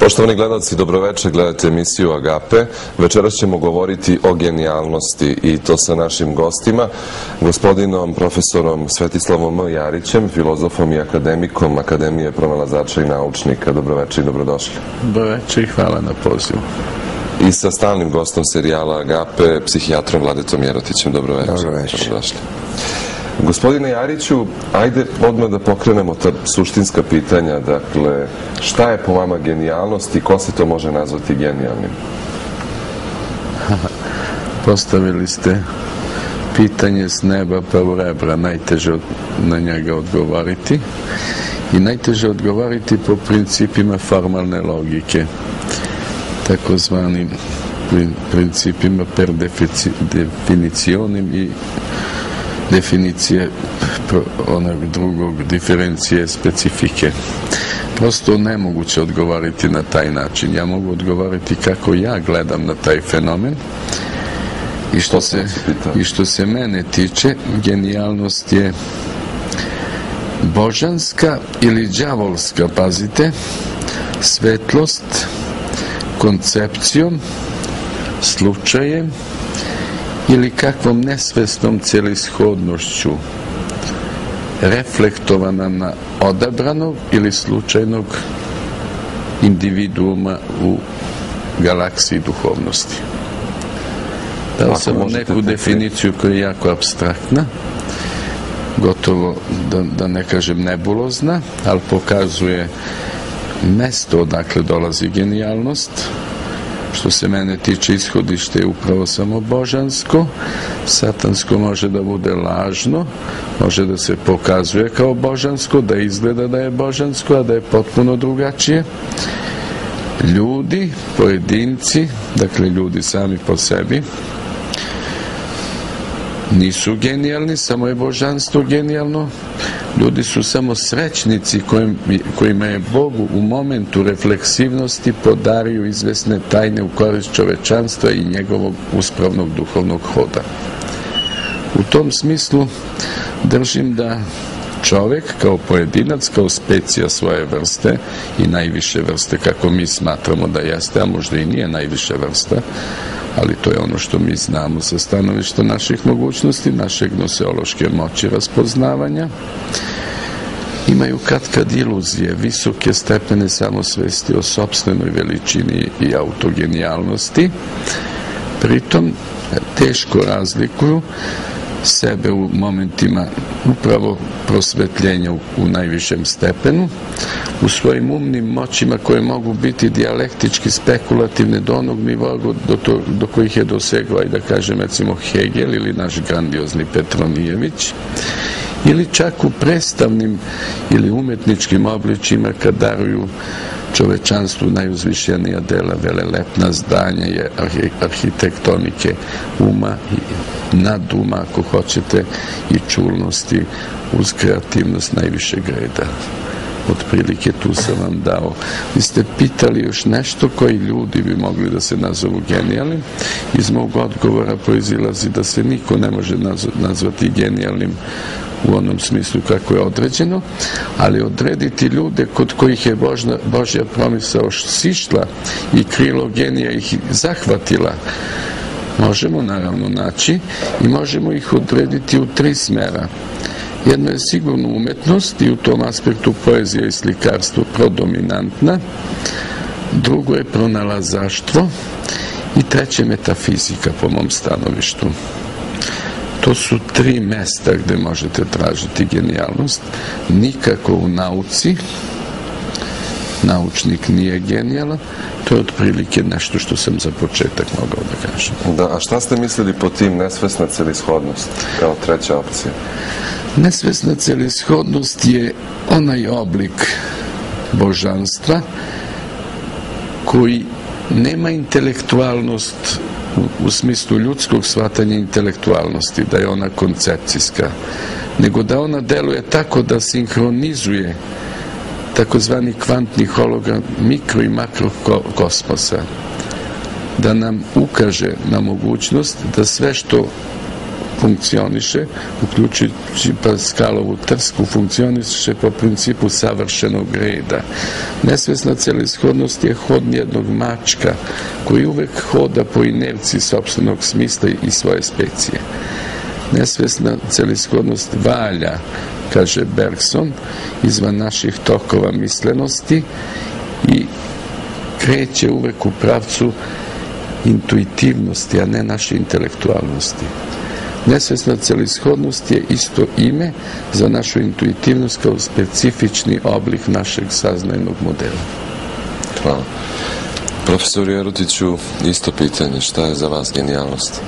Poštovani gledalci, dobroveče, gledate emisiju Agape. Večeras ćemo govoriti o genijalnosti i to sa našim gostima, gospodinom profesorom Svetislavom M. Jarićem, filozofom i akademikom Akademije pronalazača i naučnika. Dobroveče i dobrodošli. Dobroveče i hvala na pozivu. I sa stalnim gostom serijala Agape, psihijatrom Vladetom Jerotićem. Dobroveče. Dobroveče. Dobrodošli. Gospodine Jariću, ajde odmah da pokrenemo ta suštinska pitanja. Dakle, šta je po vama genijalnost i ko se to može nazvati genijalnim? Postavili ste pitanje s neba pa u rebra, najteže na njega odgovoriti i najteže odgovoriti po principima formalne logike, takozvanim principima per definicionim i definicije onog drugog diferencije specifike. Prosto nemoguće odgovoriti na taj način. Ja mogu odgovoriti kako ja gledam na taj fenomen i što se, i što se mene tiče, genijalnost je božanska ili đavolska, pazite, svetlost, koncepcijom, slučajem, ili kakvom nesvesnom celishodnošću reflektovana na odabranog ili slučajnog individuuma u galaksiji duhovnosti. Dao sam vam neku definiciju koja je jako abstraktna, gotovo, da, da ne kažem nebulozna, ali pokazuje mesto odakle dolazi genijalnost, što se mene tiče ishodište je upravo samo božansko. Satansko može da bude lažno može da se pokazuje kao božansko da izgleda da je božansko a da je potpuno drugačije. Ljudi, pojedinci dakle ljudi sami po sebi nisu genijalni samo je božanstvo genijalno Ljudi su samo srećnici kojim, kojima je Bogu u momentu refleksivnosti podario izvesne tajne u korist čovečanstva i njegovog uspravnog duhovnog hoda. U tom smislu držim da čovek kao pojedinac, kao specija svoje vrste i najviše vrste kako mi smatramo da jeste, a možda i nije najviše vrsta, ali to je ono što mi znamo sa stanovišta naših mogućnosti, naše gnoseološke moći raspoznavanja. Imaju kad kad iluzije, visoke stepene samosvesti o sobstvenoj veličini i autogenijalnosti, pritom teško razlikuju sebe u momentima upravo prosvetljenja u, najvišem stepenu, u svojim umnim moćima koje mogu biti dijalektički spekulativne do onog nivoa do, to, do kojih je dosegao, i da kažem, recimo Hegel ili naš grandiozni Petronijević, ili čak u predstavnim ili umetničkim obličima kad daruju čovečanstvu najuzvišenija dela, velelepna zdanja je arhitektonike uma i naduma, ako hoćete, i čulnosti uz kreativnost najvišeg reda. Otprilike tu sam vam dao. Vi ste pitali još nešto koji ljudi bi mogli da se nazovu genijalnim. Iz mog odgovora proizilazi da se niko ne može nazvati genijalnim u onom smislu kako je određeno, ali odrediti ljude kod kojih je Božna, Božja promisao sišla i krilo genija ih zahvatila, možemo naravno naći i možemo ih odrediti u tri smera. Jedno je sigurno umetnost i u tom aspektu poezija i slikarstvo prodominantna, drugo je pronalazaštvo i treće metafizika po mom stanovištu. To su tri mesta gde možete tražiti genijalnost. Nikako u nauci, naučnik nije genijalan, to je otprilike nešto što sam za početak mogao da kažem. Da, a šta ste mislili po tim nesvesna celishodnost kao treća opcija? Nesvesna celishodnost je onaj oblik božanstva koji nema intelektualnost u, smislu ljudskog shvatanja intelektualnosti, da je ona koncepcijska, nego da ona deluje tako da sinhronizuje takozvani kvantni hologram mikro i makro kosmosa, da nam ukaže na mogućnost da sve što funkcioniše, uključujući Paskalovu trsku, funkcioniše po principu savršenog reda. Nesvesna celishodnost je hod jednog mačka koji uvek hoda po inerciji sobstvenog smisla i svoje specije. Nesvesna celishodnost valja, kaže Bergson, izvan naših tokova mislenosti i kreće uvek u pravcu intuitivnosti, a ne naše intelektualnosti. Nesvesna celishodnost je isto ime za našu intuitivnost kao specifični oblik našeg saznajnog modela. Hvala. Profesor Jerutiću, isto pitanje, šta je za vas genijalnost?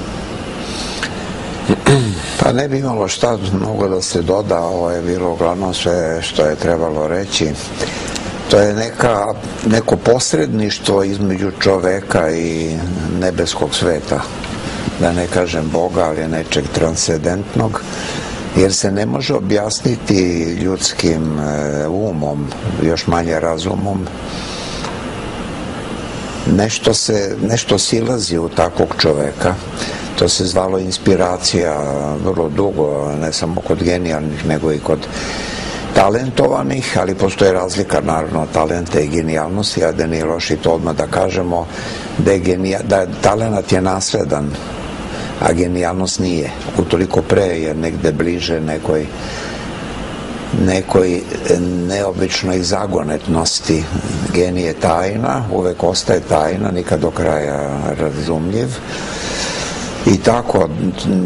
Pa ne bi imalo šta mnogo da se doda, ovo je bilo uglavnom sve što je trebalo reći. To je neka, neko posredništvo između čoveka i nebeskog sveta. Da ne kažem Boga, ali nečeg transcendentnog. Jer se ne može objasniti ljudskim e, umom, još manje razumom. Nešto, se, nešto silazi u takvog čoveka. To se zvalo inspiracija vrlo dugo, ne samo kod genijalnih, nego i kod talentovanih, ali postoje razlika naravno talenta i genijalnosti, a da nije loši to odmah da kažemo da je, genija, da talent je nasledan, a genijalnost nije. Utoliko pre je negde bliže nekoj nekoj neobičnoj zagonetnosti. Genije tajna, uvek ostaje tajna, nikad do kraja razumljiv i tako,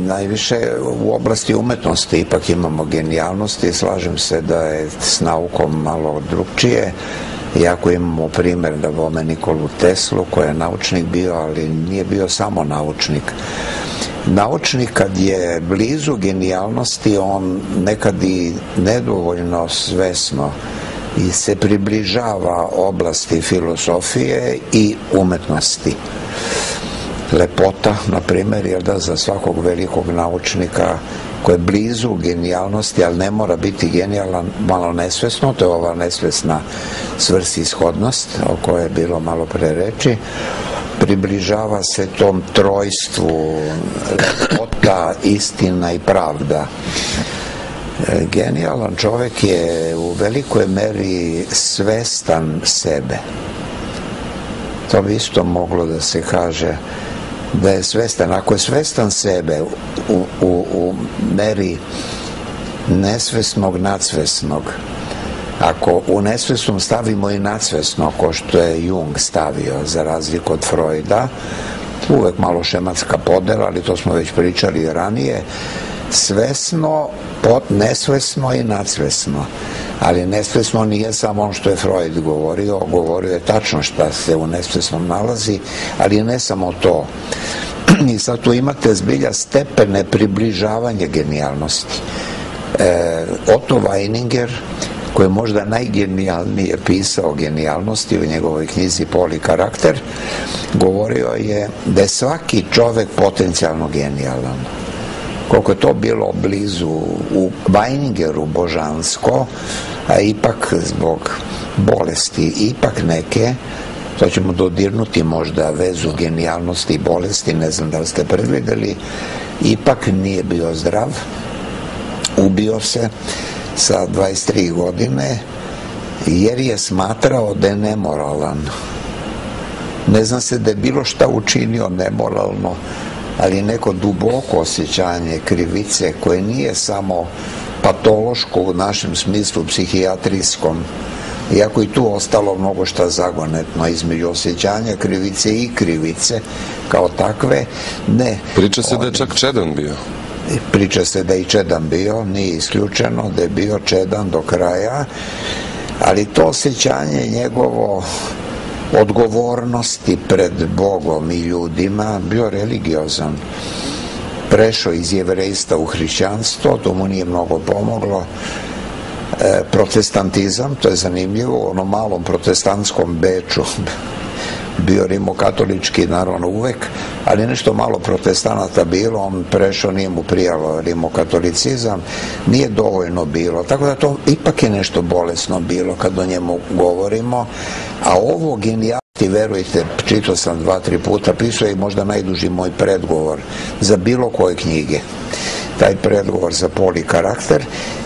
najviše u oblasti umetnosti ipak imamo genijalnosti, slažem se da je s naukom malo drugčije, Iako imamo primjer da vome Nikolu Teslu koji je naučnik bio, ali nije bio samo naučnik. Naučnik kad je blizu genijalnosti, on nekad i nedovoljno svesno i se približava oblasti filosofije i umetnosti lepota, na primjer, jer da za svakog velikog naučnika koji je blizu genijalnosti, ali ne mora biti genijalan malo nesvesno, to je ova nesvesna svrsishodnost o kojoj je bilo malo pre reči, približava se tom trojstvu lepota, istina i pravda. E, genijalan čovek je u velikoj meri svestan sebe. To bi isto moglo da se kaže da je svestan, ako je svestan sebe u, u, u meri nesvesnog, nadsvesnog, ako u nesvesnom stavimo i nadsvesno, ko što je Jung stavio, za razliku od Freuda, uvek malo šematska podela, ali to smo već pričali ranije, svesno, pot, nesvesno i nadsvesno. Ali nesvesno nije samo ono što je Freud govorio, govorio je tačno šta se u nesvesnom nalazi, ali ne samo to. I sad tu imate zbilja stepene približavanja genijalnosti. E, Otto Weininger, koji je možda najgenijalnije pisao genijalnosti u njegovoj knjizi Poli karakter, govorio je da je svaki čovek potencijalno genijalan koliko je to bilo blizu u Weiningeru božansko, a ipak zbog bolesti, ipak neke, to ćemo dodirnuti možda vezu genijalnosti i bolesti, ne znam da li ste predvideli, ipak nije bio zdrav, ubio se sa 23 godine, jer je smatrao da je nemoralan. Ne znam se da je bilo šta učinio nemoralno, ali neko duboko osjećanje krivice koje nije samo patološko u našem smislu psihijatrijskom, iako i tu ostalo mnogo šta zagonetno između osjećanja krivice i krivice kao takve, ne. Priča se on, da je čak Čedan bio. Priča se da je i Čedan bio, nije isključeno da je bio Čedan do kraja, ali to osjećanje njegovo odgovornosti pred Bogom i ljudima bio religiozan. Prešao iz jevrejstva u hrišćanstvo to mu nije mnogo pomoglo. E, protestantizam to je zanimljivo u onom malom protestantskom Beču bio rimokatolički naravno uvek, ali nešto malo protestanata bilo, on prešao, nije mu prijalo rimokatolicizam, nije dovoljno bilo, tako da to ipak je nešto bolesno bilo kad o njemu govorimo, a ovo genijalno I verujte, čitao sam dva, tri puta, pisao je možda najduži moj predgovor za bilo koje knjige taj predgovor za poli karakter,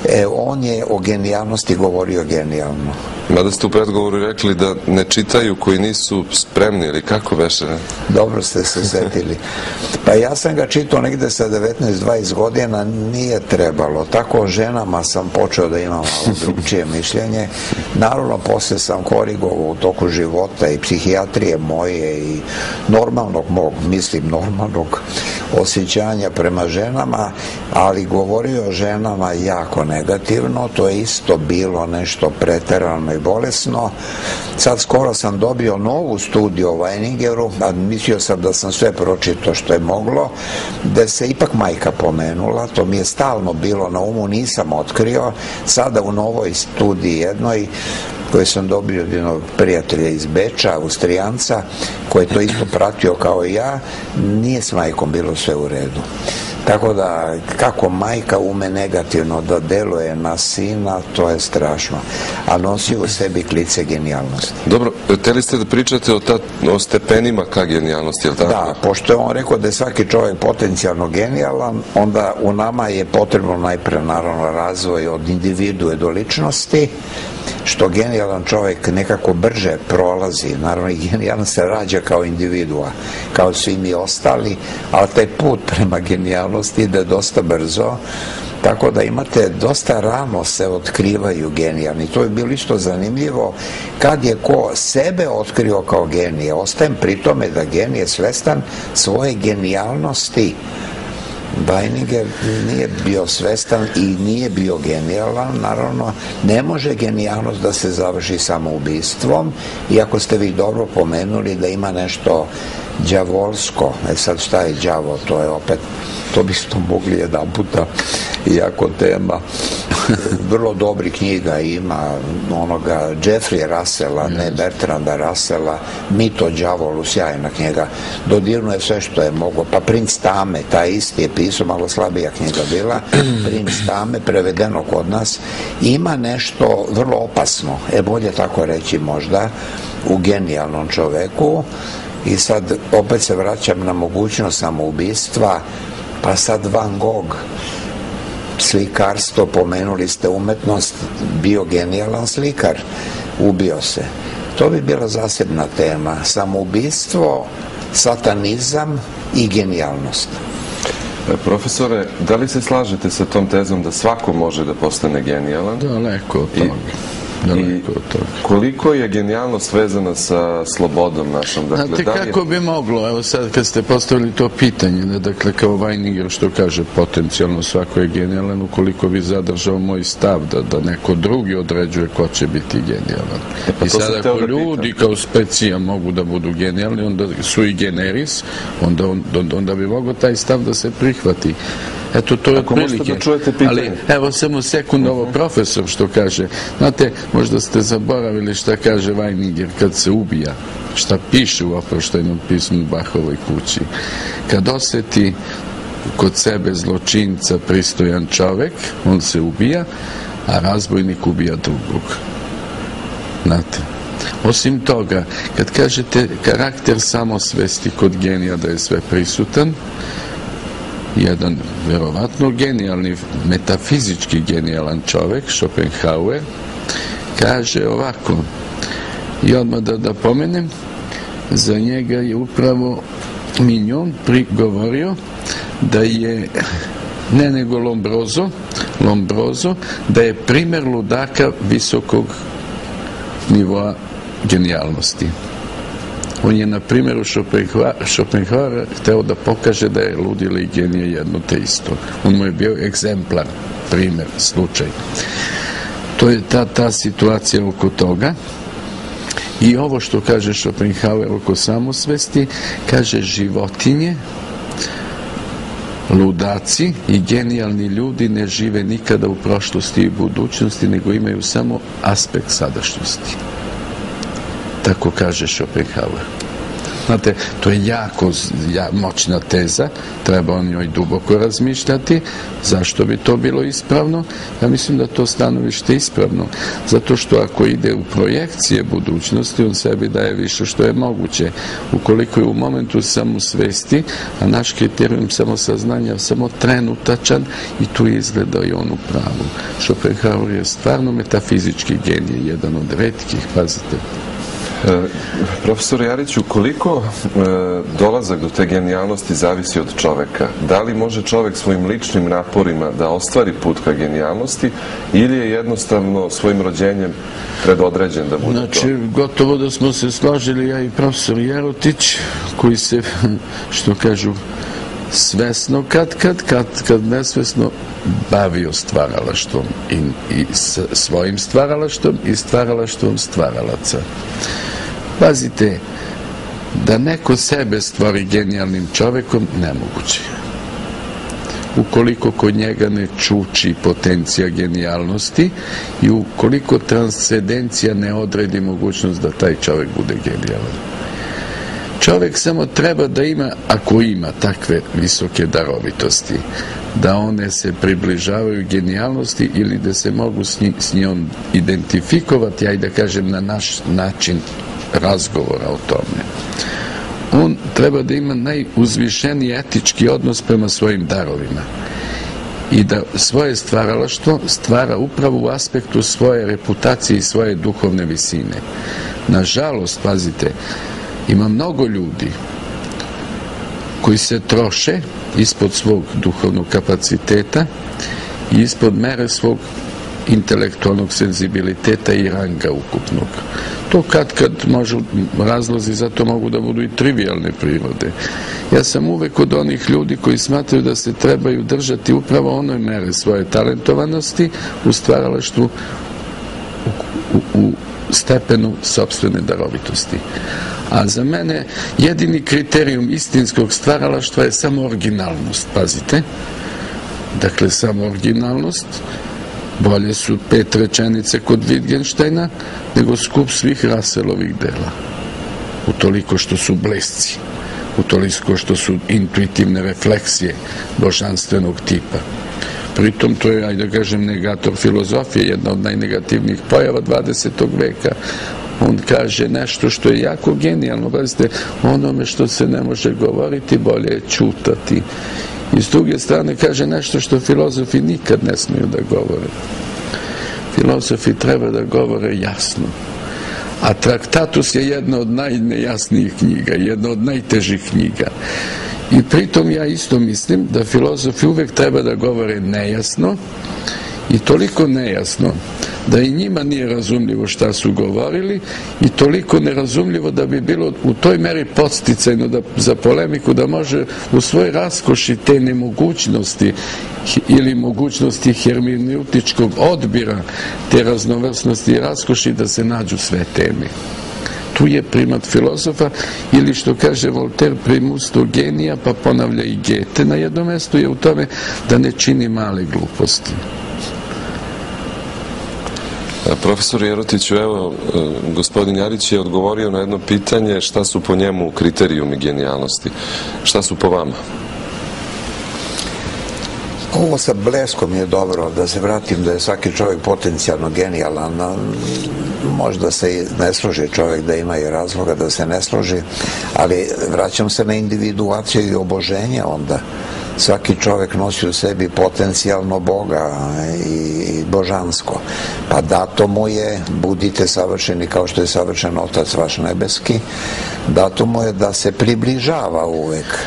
e, on je o genijalnosti govorio genijalno. Mada ste u predgovoru rekli da ne čitaju koji nisu spremni ili kako veše? Dobro ste se setili. Pa ja sam ga čitao negde sa 19-20 godina, nije trebalo. Tako o ženama sam počeo da imam malo drugčije mišljenje. Naravno, posle sam korigovao u toku života i psihijatrije moje i normalnog mog, mislim normalnog osjećanja prema ženama, ali govorio o ženama jako negativno, to je isto bilo nešto preterano i bolesno. Sad skoro sam dobio novu studiju o Weiningeru, a mislio sam da sam sve pročito što je moglo, da se ipak majka pomenula, to mi je stalno bilo na umu, nisam otkrio, sada u novoj studiji jednoj koje sam dobio od jednog prijatelja iz Beča, Austrijanca, koji je to isto pratio kao i ja, nije s majkom bilo sve u redu. Tako da, kako majka ume negativno da deluje na sina, to je strašno. A nosi u sebi klice genijalnosti. Dobro, teli ste da pričate o, ta, o stepenima ka genijalnosti, je li tako? Da, pošto je on rekao da je svaki čovjek potencijalno genijalan, onda u nama je potrebno najpre, naravno, razvoj od individue do ličnosti, što genijalan čovjek nekako brže prolazi. Naravno, i genijalan se rađa kao individua, kao svi mi ostali, ali taj put prema genijalnosti ide dosta brzo, tako da imate dosta rano se otkrivaju genijalni. To je bilo isto zanimljivo kad je ko sebe otkrio kao genije. Ostajem pri tome da genije svestan svoje genijalnosti Bajninger nije bio svestan i nije bio genijalan, naravno. Ne može genijalnost da se završi samoubistvom, iako ste vi dobro pomenuli da ima nešto đavolsko, e sad šta je đavo, to je opet, to bismo mogli jedan puta, iako tema vrlo dobri knjiga ima onoga Jeffrey Russella, ne Bertranda Russella, Mito đavolu, sjajna knjiga. Dodirnuje sve što je mogo. Pa Princ Tame, taj isti je pisao, malo slabija knjiga bila, Princ Tame, prevedeno kod nas, ima nešto vrlo opasno, e bolje tako reći možda, u genijalnom čoveku i sad opet se vraćam na mogućnost samoubistva, pa sad Van Gogh slikarstvo, pomenuli ste umetnost, bio genijalan slikar, ubio se. To bi bila zasebna tema. Samoubistvo, satanizam i genijalnost. E, profesore, da li se slažete sa tom tezom da svako može da postane genijalan? Daleko od toga. I koliko je genijalnost vezana sa slobodom našom? Dakle, Znate da kako bi moglo, evo sad kad ste postavili to pitanje, da dakle kao Weininger što kaže potencijalno svako je genijalan ukoliko bi zadržao moj stav da, da neko drugi određuje ko će biti genijalan. E, pa I sad ako da ljudi kao specija mogu da budu genijalni, onda su i generis, onda bi mogao taj stav da se prihvati. Eto, to je Ako otprilike. Da čujete. Ali, evo, samo sekund, ovo profesor što kaže. Znate, možda ste zaboravili šta kaže Weininger kad se ubija. Šta piše u oproštajnom pismu Bahovoj kući. Kad oseti kod sebe zločinca pristojan čovek, on se ubija, a razbojnik ubija drugog. Znate, Osim toga, kad kažete karakter samosvesti kod genija da je sve prisutan, jedan verovatno genijalni, metafizički genijalan čovek, Schopenhauer, kaže ovako, i odmah da, da pomenem, za njega je upravo Mignon prigovorio da je ne nego Lombrozo, Lombrozo, da je primer ludaka visokog nivoa genijalnosti. On je, na primjeru Schopenhauera hteo da pokaže da je ludili i genije jedno te isto. On mu je bio egzemplar, primjer, slučaj. To je ta, ta situacija oko toga. I ovo što kaže Schopenhauer oko samosvesti, kaže životinje, ludaci i genijalni ljudi ne žive nikada u prošlosti i budućnosti, nego imaju samo aspekt sadašnjosti. Tako kaže Schopenhauer. Znate, to je jako ja, moćna teza, treba o njoj duboko razmišljati, zašto bi to bilo ispravno? Ja mislim da to stanovište ispravno, zato što ako ide u projekcije budućnosti, on sebi daje više što je moguće. Ukoliko je u momentu samosvesti, a naš kriterijum samosaznanja samo trenutačan i tu izgleda i on u pravu. Schopenhauer je stvarno metafizički genij, jedan od redkih, pazite. E, profesor Jariću, koliko e, dolazak do te genijalnosti zavisi od čoveka? Da li može čovek svojim ličnim naporima da ostvari put ka genijalnosti ili je jednostavno svojim rođenjem predodređen da bude znači, to? Znači, gotovo da smo se složili ja i profesor Jerotić, koji se, što kažu, svesno kad kad, kad, kad nesvesno bavio stvaralaštvom i, i svojim stvaralaštvom i stvaralaštvom stvaralaca. Pazite, da neko sebe stvori genijalnim čovekom, nemoguće. Ukoliko kod njega ne čuči potencija genijalnosti i ukoliko transcendencija ne odredi mogućnost da taj čovek bude genijalan. Čovek samo treba da ima, ako ima takve visoke darovitosti, da one se približavaju genijalnosti ili da se mogu s njom identifikovati, ajde da kažem na naš način razgovora o tome. On treba da ima najuzvišeniji etički odnos prema svojim darovima i da svoje stvaralaštvo stvara upravo u aspektu svoje reputacije i svoje duhovne visine. Nažalost, pazite, ima mnogo ljudi koji se troše ispod svog duhovnog kapaciteta i ispod mere svog intelektualnog senzibiliteta i ranga ukupnog. To kad kad može, razlozi za to mogu da budu i trivialne prirode. Ja sam uvek od onih ljudi koji smatraju da se trebaju držati upravo onoj mere svoje talentovanosti u stvaralaštvu u, u, u stepenu sobstvene darovitosti. A za mene jedini kriterijum istinskog stvaralaštva je samo originalnost, pazite. Dakle, samo originalnost, bolje su pet rečenice kod Wittgensteina nego skup svih Raselovih dela. Utoliko što su blesci, utoliko što su intuitivne refleksije božanstvenog tipa. Pritom to je, ajde da kažem, negator filozofije, jedna od najnegativnijih pojava 20. veka. On kaže nešto što je jako genijalno, pazite, onome što se ne može govoriti, bolje je čutati. I s druge strane kaže nešto što filozofi nikad ne smiju da govore. Filozofi treba da govore jasno. A Traktatus je jedna od najnejasnijih knjiga, jedna od najtežih knjiga. I pritom ja isto mislim da filozofi uvek treba da govore nejasno i toliko nejasno da i njima nije razumljivo šta su govorili i toliko nerazumljivo da bi bilo u toj meri podsticajno da, za polemiku da može u svoj raskoši te nemogućnosti ili mogućnosti hermeneutičkog odbira te raznovrsnosti i raskoši da se nađu sve teme tu je primat filozofa ili što kaže Voltaire primusto genija pa ponavlja i Gete na jednom mestu je u tome da ne čini male gluposti. Profesor Jerotiću, evo, e, gospodin Jarić je odgovorio na jedno pitanje šta su po njemu kriterijumi genijalnosti. Šta su po vama? Ovo sa bleskom je dobro, da se vratim da je svaki čovjek potencijalno genijalan. Možda se ne složi čovjek da ima i razloga da se ne složi, ali vraćam se na individuaciju i oboženje onda svaki čovek nosi u sebi potencijalno Boga i božansko. Pa dato mu je, budite savršeni kao što je savršen Otac vaš nebeski, dato mu je da se približava uvek.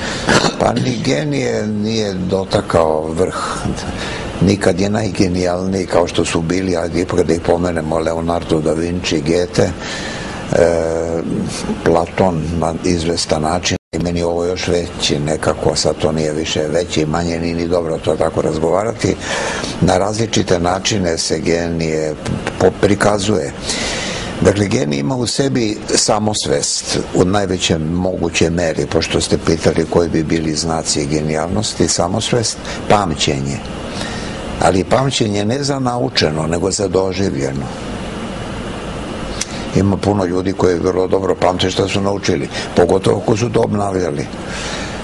Pa ni genije nije dotakao vrh nikad je najgenijalniji kao što su bili, a ipak da ih pomenemo Leonardo da Vinci, Goethe, e, Platon na izvestan način i meni ovo još veći nekako, sad to nije više veće i manje ni, ni dobro to tako razgovarati. Na različite načine se genije prikazuje. Dakle, genij ima u sebi samosvest u najvećem moguće meri, pošto ste pitali koji bi bili znaci genijalnosti, samosvest, pamćenje. Ali pamćenje ne za naučeno, nego za doživljeno Ima puno ljudi koji vrlo dobro pamte šta su naučili, pogotovo ko su to obnavljali.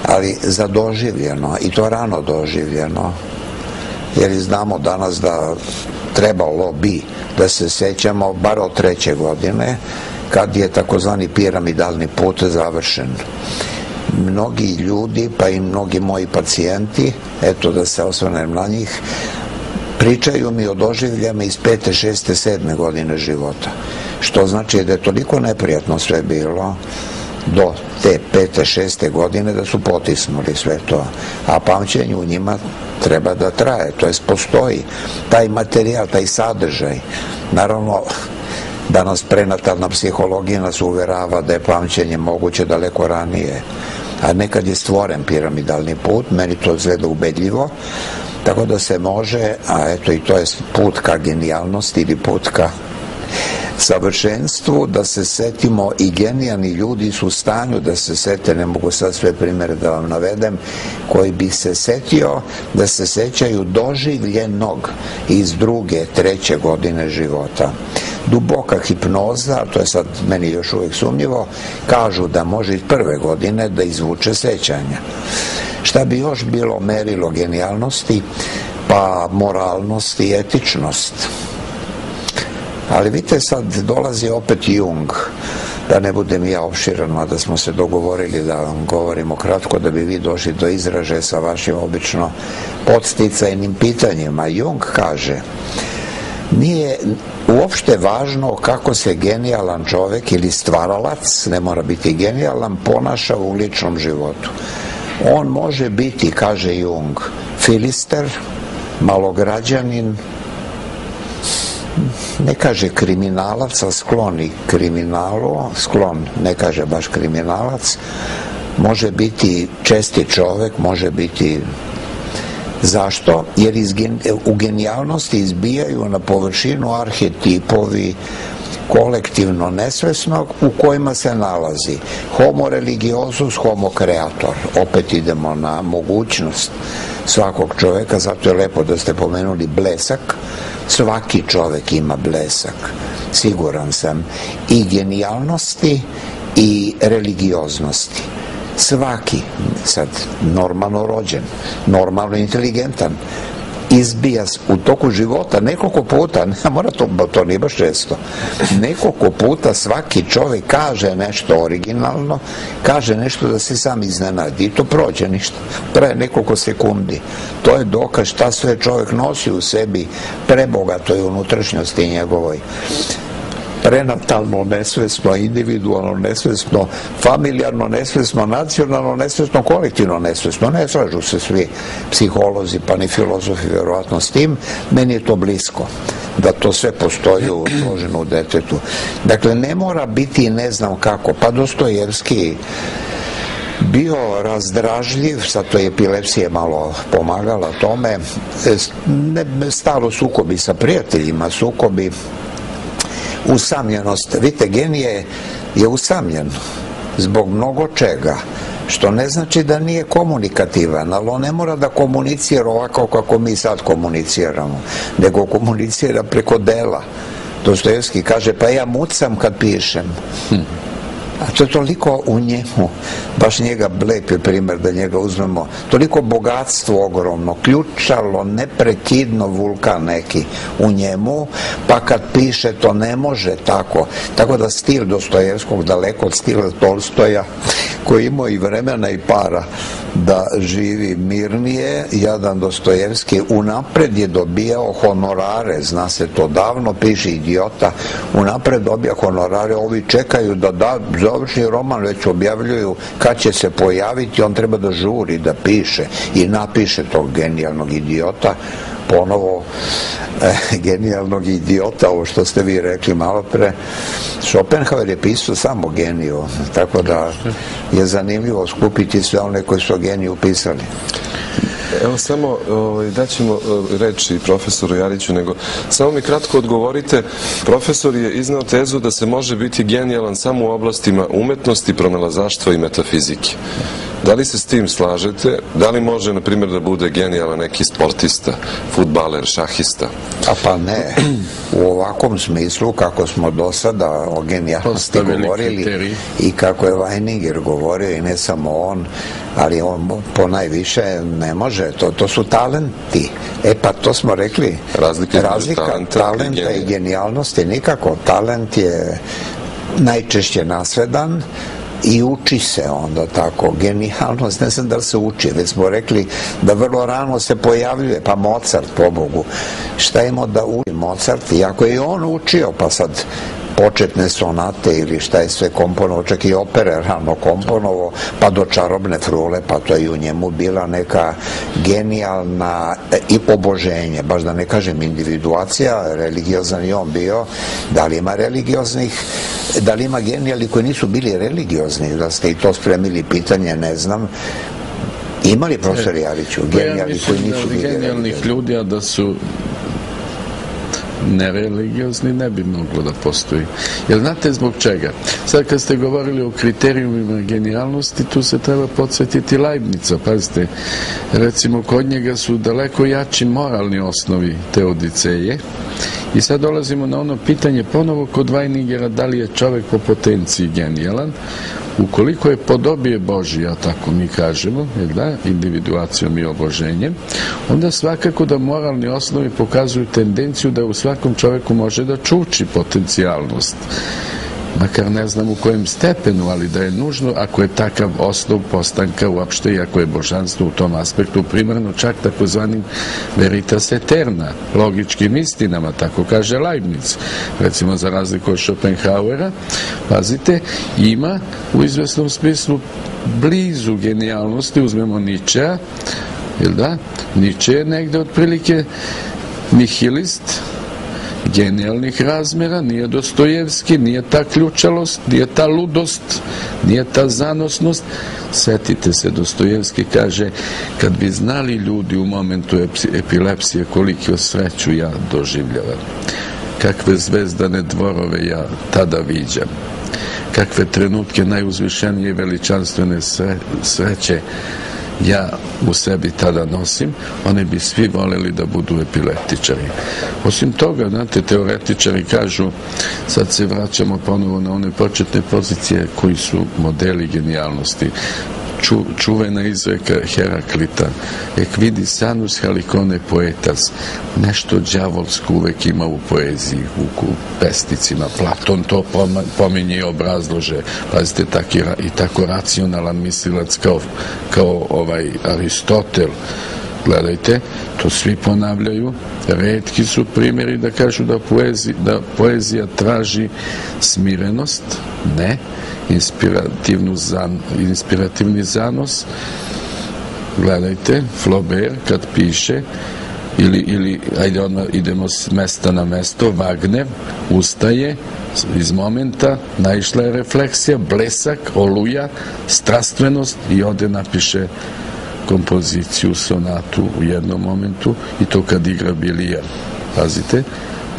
Ali za doživljeno, i to rano doživljeno, jer znamo danas da trebalo bi da se sećamo bar od treće godine, kad je takozvani piramidalni put završen mnogi ljudi, pa i mnogi moji pacijenti, eto da se osvrnem na njih, pričaju mi o doživljama iz pete, šeste, sedme godine života. Što znači da je toliko neprijatno sve bilo do te pete, šeste godine da su potisnuli sve to. A pamćenje u njima treba da traje, to jest postoji taj materijal, taj sadržaj. Naravno, danas prenatalna psihologija nas uverava da je pamćenje moguće daleko ranije a nekad je stvoren piramidalni put, meni to izgleda ubedljivo, tako da se može, a eto i to je put ka genijalnosti ili put ka savršenstvu, da se setimo i genijalni ljudi su u stanju da se sete, ne mogu sad sve primere da vam navedem, koji bi se setio da se sećaju doživljenog iz druge, treće godine života duboka hipnoza, to je sad meni još uvijek sumnjivo, kažu da može iz prve godine da izvuče sećanja. Šta bi još bilo merilo genijalnosti? Pa moralnost i etičnost. Ali vidite sad dolazi opet Jung, da ne budem ja opširan, mada smo se dogovorili da vam govorimo kratko, da bi vi došli do izraže sa vašim obično podsticajnim pitanjima. Jung kaže, nije uopšte važno kako se genijalan čovek ili stvaralac, ne mora biti genijalan, ponaša u ličnom životu. On može biti, kaže Jung, filister, malograđanin, ne kaže kriminalac, a skloni kriminalu, sklon, ne kaže baš kriminalac, može biti česti čovek, može biti Zašto? Jer iz, u genijalnosti izbijaju na površinu arhetipovi kolektivno nesvesnog u kojima se nalazi homo religiosus, homo creator. Opet idemo na mogućnost svakog čoveka, zato je lepo da ste pomenuli blesak. Svaki čovek ima blesak, siguran sam, i genijalnosti i religioznosti svaki, sad normalno rođen, normalno inteligentan, izbija u toku života nekoliko puta, ne mora to, to nije baš često, nekoliko puta svaki čovjek kaže nešto originalno, kaže nešto da se sam iznenadi i to prođe ništa, pre nekoliko sekundi. To je dokaz šta sve čovjek nosi u sebi prebogatoj unutrašnjosti njegovoj prenatalno nesvesno, individualno nesvesno, familijarno nesvesno, nacionalno nesvesno, kolektivno nesvesno. Ne slažu se svi psiholozi pa ni filozofi verovatno s tim. Meni je to blisko da to sve postoji u složenu detetu. Dakle, ne mora biti ne znam kako. Pa Dostojevski bio razdražljiv, sad to je epilepsije malo pomagala tome, e, ne, stalo sukobi sa prijateljima, sukobi usamljenost. Vidite, genije je usamljen zbog mnogo čega što ne znači da nije komunikativan, ali on ne mora da komunicira ovako kako mi sad komuniciramo, nego komunicira preko dela. Dostojevski kaže, pa ja mucam kad pišem. Hm. A to je toliko u njemu, baš njega lep je primer da njega uzmemo, toliko bogatstvo ogromno, ključalo, neprekidno vulkan neki u njemu, pa kad piše to ne može tako. Tako da stil Dostojevskog daleko od stila Tolstoja, koji imao i vremena i para da živi mirnije, jadan Dostojevski unapred je dobijao honorare, zna se to davno, piše idiota, unapred dobija honorare, ovi čekaju da da završni roman već objavljuju kad će se pojaviti, on treba da žuri, da piše i napiše tog genijalnog idiota ponovo e, genijalnog idiota, ovo što ste vi rekli malo pre. Schopenhauer je pisao samo geniju, tako da je zanimljivo skupiti sve one koji su geniju pisali. Evo samo ovaj, daćemo eh, reći profesoru Jariću, nego samo mi kratko odgovorite. Profesor je iznao tezu da se može biti genijalan samo u oblastima umetnosti, pronalazaštva i metafizike. Da li se s tim slažete? Da li može, na primjer, da bude genijalan neki sportista, futbaler, šahista? A pa ne, u ovakvom smislu kako smo do sada o genijalnosti govorili kriterij. i kako je Weininger govorio i ne samo on, ali on po najviše ne može, to, to su talenti. E pa to smo rekli, Razlika razlika talenta i talenta i genija. genijalnosti nikako. Talent je najčešće nasvedan i uči se onda tako. Genijalnost, ne znam da li se uči, već smo rekli da vrlo rano se pojavljuje, pa Mozart, pobogu. Šta imao da uči Mozart? Iako je i on učio, pa sad početne sonate ili šta je sve komponovo, čak i opere rano komponovo, pa do čarobne frule, pa to je i u njemu bila neka genijalna e, i oboženje, baš da ne kažem individuacija, religiozan i on bio, da li ima religioznih, da li ima genijali koji nisu bili religiozni, da ste i to spremili pitanje, ne znam, Imali profesor Jariću, Pa ja genijali koji nisu da bili genijalnih ljudi, a da su nereligiozni ne bi moglo da postoji. Jer znate zbog čega? Sad kad ste govorili o kriterijumima genijalnosti, tu se treba podsjetiti Leibnica. Pazite, recimo kod njega su daleko jači moralni osnovi te odiceje. I sad dolazimo na ono pitanje ponovo kod Weiningera da li je čovek po potenciji genijalan. Ukoliko je podobije Božija, tako mi kažemo, da, individuacijom i oboženjem, onda svakako da moralni osnovi pokazuju tendenciju da u svakom čoveku može da čuči potencijalnost makar ne znam u kojem stepenu, ali da je nužno, ako je takav osnov postanka uopšte i ako je božanstvo u tom aspektu primarno čak takozvanim veritas eterna, logičkim istinama, tako kaže Leibniz. Recimo, za razliku od Schopenhauera, pazite, ima u izvesnom smislu blizu genijalnosti, uzmemo Nietzschea, jel da? Nietzsche je negde otprilike nihilist, genijalnih razmera, nije Dostojevski, nije ta ključalost, nije ta ludost, nije ta zanosnost. Setite se, Dostojevski kaže, kad bi znali ljudi u momentu epi- epilepsije koliki sreću ja doživljavam, kakve zvezdane dvorove ja tada viđam, kakve trenutke najuzvišenije veličanstvene sre, sreće ja u sebi tada nosim, oni bi svi voleli da budu epileptičari. Osim toga, znate, teoretičari kažu, sad se vraćamo ponovo na one početne pozicije koji su modeli genijalnosti. Ču, čuvena izreka Heraklita ek vidi sanus halicone poetas nešto đavolsko uvek ima u poeziji u, u pesticima Platon to pominje i obrazlože. Pazite taki, ra- i tako racionalan mislilac kao, kao ovaj Aristotel gledajte, to svi ponavljaju redki su primjeri da kažu da, poezi, da poezija traži smirenost ne inspirativnu zan, inspirativni zanos. Gledajte Flaubert kad piše ili, ili ajde odmah idemo s mesta na mesto Wagner ustaje iz momenta naišla je refleksija blesak, oluja strastvenost i ode napiše kompoziciju, sonatu u jednom momentu i to kad igra bilijar. Pazite,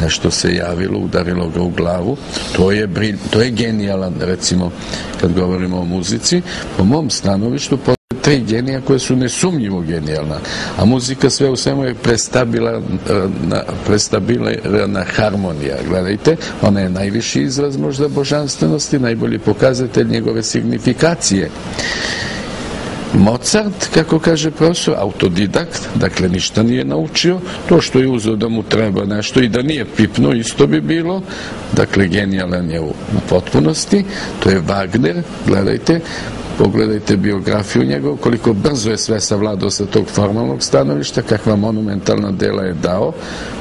nešto se javilo, udarilo ga u glavu. To je, bril, to je genijalan, recimo, kad govorimo o muzici. Po mom stanovištu, tri genija koje su nesumnjivo genijalna, a muzika sve u svemu je prestabilna, prestabilna harmonija. Gledajte, ona je najviši izraz možda božanstvenosti, najbolji pokazatelj njegove signifikacije. Mozart, kako kaže profesor, autodidakt, dakle ništa nije naučio, to što je uzeo da mu treba nešto i da nije pipno, isto bi bilo, dakle genijalan je u, u potpunosti, to je Wagner, gledajte, pogledajte biografiju njegovu, koliko brzo je sve savladao sa tog formalnog stanovišta, kakva monumentalna dela je dao,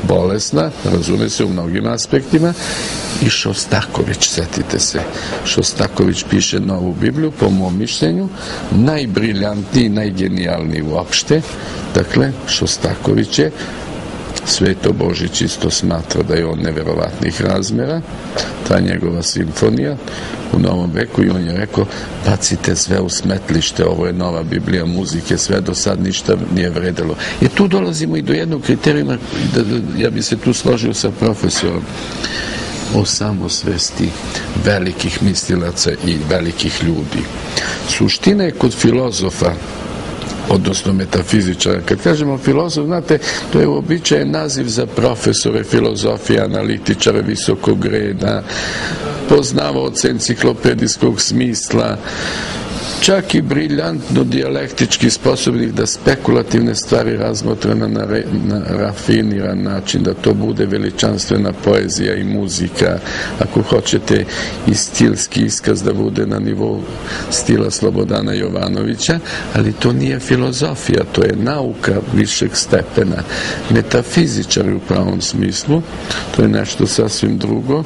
bolesna, razume se u mnogim aspektima, i Šostaković, setite se. Šostaković piše novu Bibliju, po mom mišljenju, najbriljantniji, najgenijalniji uopšte. Dakle, Šostaković je Sveto Božić isto smatra da je on neverovatnih razmera, ta njegova simfonija u novom veku i on je rekao bacite sve u smetlište, ovo je nova Biblija muzike, sve do sad ništa nije vredelo. I tu dolazimo i do jednog kriterijuma, da, da, ja bi se tu složio sa profesorom. o samosvesti velikih mislilaca i velikih ljudi. Suština je kod filozofa odnosno metafizičara. Kad kažemo filozof, znate, to je uobičajen naziv za profesore filozofije, analitičare visokog reda, poznavaoce enciklopedijskog smisla, čak i briljantno dijalektički sposobnih da spekulativne stvari razmotre na, na rafiniran način, da to bude veličanstvena poezija i muzika, ako hoćete i stilski iskaz da bude na nivou stila Slobodana Jovanovića, ali to nije filozofija, to je nauka višeg stepena, metafizičari u pravom smislu, to je nešto sasvim drugo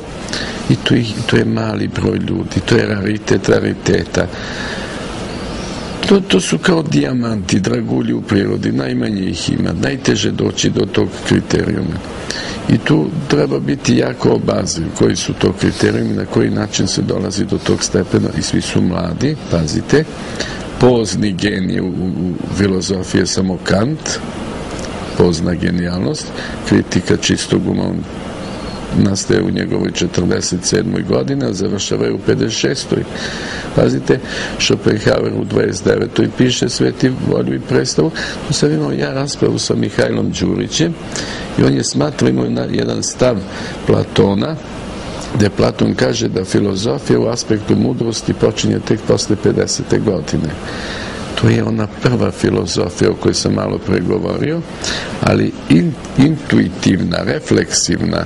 i to je, to je mali broj ljudi, to je raritet rariteta. To, to su kao dijamanti, dragulji u prirodi, najmanje ih ima, najteže doći do tog kriterijuma. I tu treba biti jako obazriv koji su to kriterijumi, na koji način se dolazi do tog stepena. I svi su mladi, pazite, pozni genije u, u samo Kant, pozna genijalnost, kritika čistog uma, nastaje u njegovoj 47. godini, a završava u 56. Pazite, Schopenhauer u 29. piše Sveti volju i predstavu. Tu sam imao ja raspravu sa Mihajlom Đurićem i on je smatrao imao jedan stav Platona, gde Platon kaže da filozofija u aspektu mudrosti počinje tek posle 50. godine. To je ona prva filozofija o kojoj sam malo pregovorio, ali in, intuitivna, refleksivna,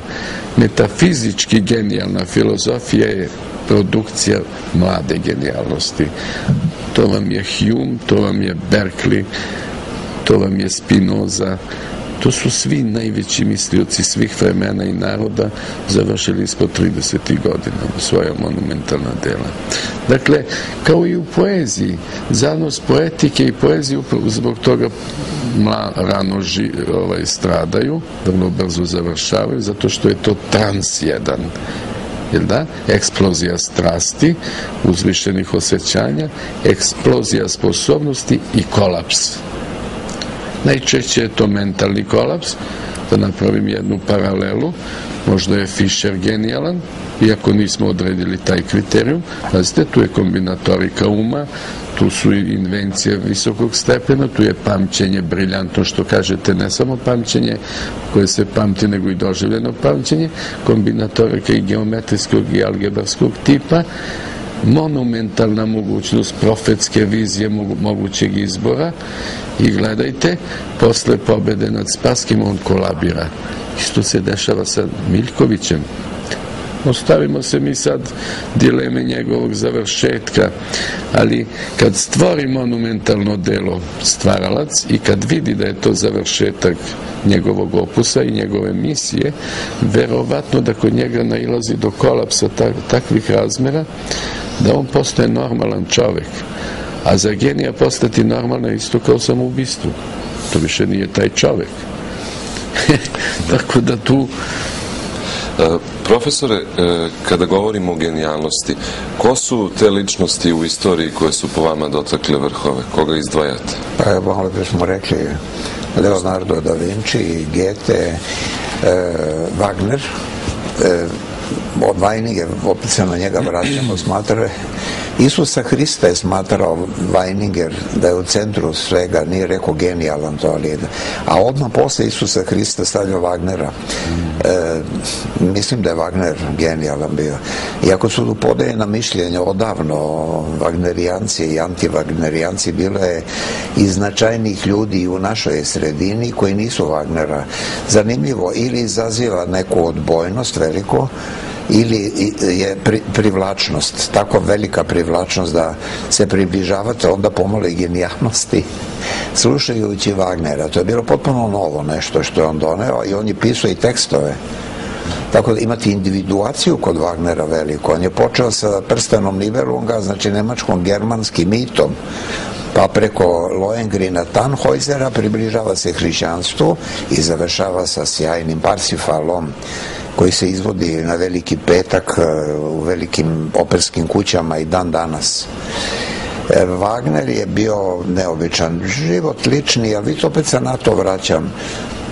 metafizički genijalna filozofija je produkcija mlade genijalnosti. To vam je Hume, to vam je Berkeley, to vam je Spinoza, To su svi najveći mislioci svih vremena i naroda završili ispod 30. godina u svoja monumentalna dela. Dakle, kao i u poeziji, zanos poetike i poezije zbog toga rano ovaj, stradaju, vrlo brzo završavaju, zato što je to trans jedan jel da? Eksplozija strasti, uzvišenih osjećanja, eksplozija sposobnosti i kolaps Najčešće je to mentalni kolaps, da napravim jednu paralelu, možda je Fischer genijalan, iako nismo odredili taj kriterijum, pazite, tu je kombinatorika uma, tu su invencije visokog stepena, tu je pamćenje briljantno, što kažete, ne samo pamćenje koje se pamti, nego i doživljeno pamćenje, kombinatorika i geometrijskog i algebarskog tipa, monumentalna mogućnost profetske vizije mogućeg izbora i gledajte, posle pobede nad Spaskim on kolabira. Isto se dešava sa Miljkovićem. Ostavimo se mi sad dileme njegovog završetka, ali kad stvori monumentalno delo stvaralac i kad vidi da je to završetak njegovog opusa i njegove misije, verovatno da kod njega nailazi do kolapsa takvih razmera, da on postaje normalan čovek. A za genija postati normalno isto kao samoubistvo. To više nije taj čovek. Tako da tu e, Profesore, e, kada govorimo o genijalnosti, ko su te ličnosti u istoriji koje su po vama dotakle vrhove? Koga izdvajate? Pa evo, malo bi smo rekli Leonardo da Vinci, Goethe, e, Wagner, e, od Vajnige, opet se na njega vraćamo, smatraju Isusa Hrista je smatrao Weininger da je u centru svega, nije rekao genijalan to, ali a odmah posle Isusa Hrista stavljao Wagnera. E, mislim da je Wagner genijalan bio. Iako su podeljena mišljenja odavno, Wagnerijanci i anti-Wagnerijanci, bilo je i značajnih ljudi u našoj sredini koji nisu Wagnera. Zanimljivo, ili izaziva neku odbojnost veliko, ili je pri, privlačnost, tako velika privlačnost da se približavate onda pomalo i genijalnosti slušajući Wagnera. To je bilo potpuno novo nešto što je on doneo i on je pisao i tekstove. Tako da imate individuaciju kod Wagnera veliko. On je počeo sa prstenom Nibelunga, znači nemačkom germanskim mitom, pa preko Lohengrina Tannhäusera približava se hrišćanstvu i završava sa sjajnim Parsifalom koji se izvodi na veliki petak e, u velikim operskim kućama i dan danas. E, Wagner je bio neobičan život lični, ali vi opet se na to vraćam.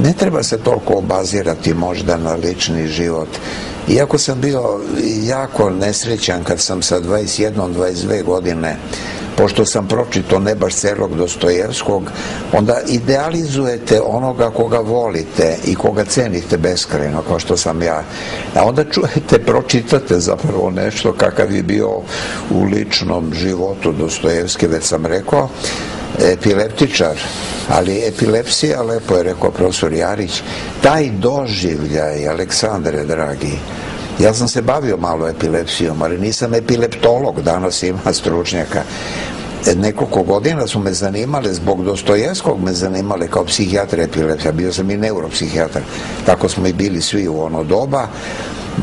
Ne treba se toliko obazirati možda na lični život. Iako sam bio jako nesrećan kad sam sa 21-22 godine pošto sam pročito ne baš celog Dostojevskog, onda idealizujete onoga koga volite i koga cenite beskrajno, kao što sam ja. A onda čujete, pročitate zapravo nešto kakav je bio u ličnom životu Dostojevski, već sam rekao, epileptičar, ali epilepsija, lepo je rekao profesor Jarić, taj doživljaj, Aleksandre dragi, ja sam se bavio malo epilepsijom, ali nisam epileptolog, danas ima stručnjaka. Nekoliko godina su me zanimale, zbog Dostojevskog me zanimale kao psihijatra epilepsija, bio sam i neuropsihijatar, tako smo i bili svi u ono doba.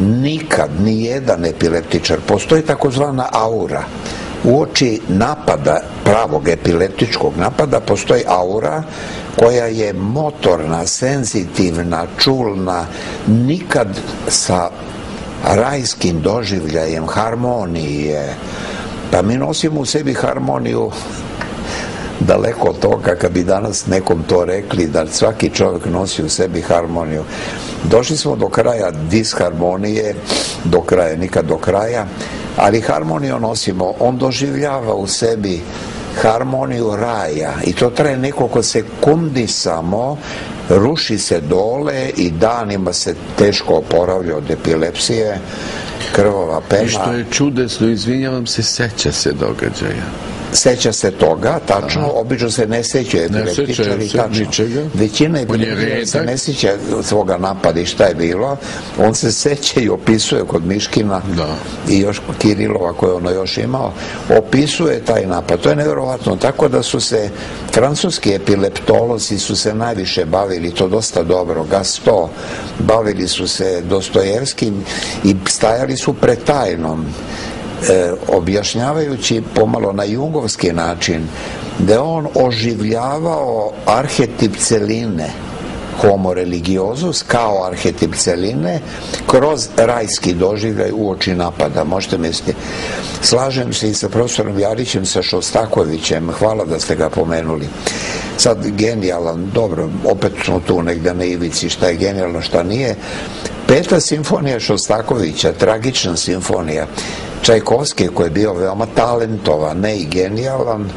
Nikad, ni jedan epileptičar, postoji takozvana aura, uoči napada, pravog epileptičkog napada, postoji aura koja je motorna, senzitivna, čulna, nikad sa rajskim doživljajem harmonije. Pa mi nosimo u sebi harmoniju daleko od toga kad bi danas nekom to rekli da svaki čovjek nosi u sebi harmoniju. Došli smo do kraja disharmonije, do kraja, nikad do kraja, ali harmoniju nosimo. On doživljava u sebi harmoniju raja i to traje nekoliko sekundi samo ruši se dole i danima se teško oporavlja od epilepsije krvova pena i što je čudesno, izvinjavam se seća se događaja seća se toga, tačno, Aha. obično se ne seća epileptičari, tačno. Ničega. Većina epileptičara se ne seća svoga napada i šta je bilo, on se seća i opisuje kod Miškina da. i još Kirilova koje ono još imao, opisuje taj napad. To je nevjerovatno, tako da su se francuski epileptolozi su se najviše bavili, to dosta dobro, Gasto, bavili su se Dostojevskim i stajali su pred tajnom e, objašnjavajući pomalo na jungovski način da on oživljavao arhetip celine homo religiozus kao arhetip celine kroz rajski doživljaj u oči napada. Možete misliti. Slažem se i sa profesorom Jarićem, sa Šostakovićem. Hvala da ste ga pomenuli. Sad genijalan, dobro, opet smo tu negde na ivici šta je genijalno, šta nije. Peta simfonija Šostakovića, tragična simfonija, Čajkovski koji je bio veoma talentovan, ne i genijalan,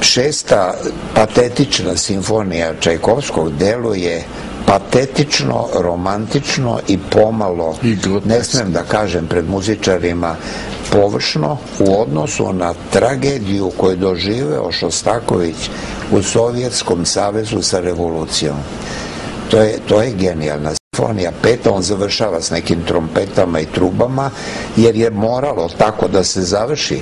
šesta patetična simfonija Čajkovskog deluje patetično, romantično i pomalo, I ne smem da kažem pred muzičarima, površno u odnosu na tragediju koju je doživeo Šostaković u Sovjetskom savezu sa revolucijom. To je, to je genijalna simfonija peta, on završava s nekim trompetama i trubama, jer je moralo tako da se završi.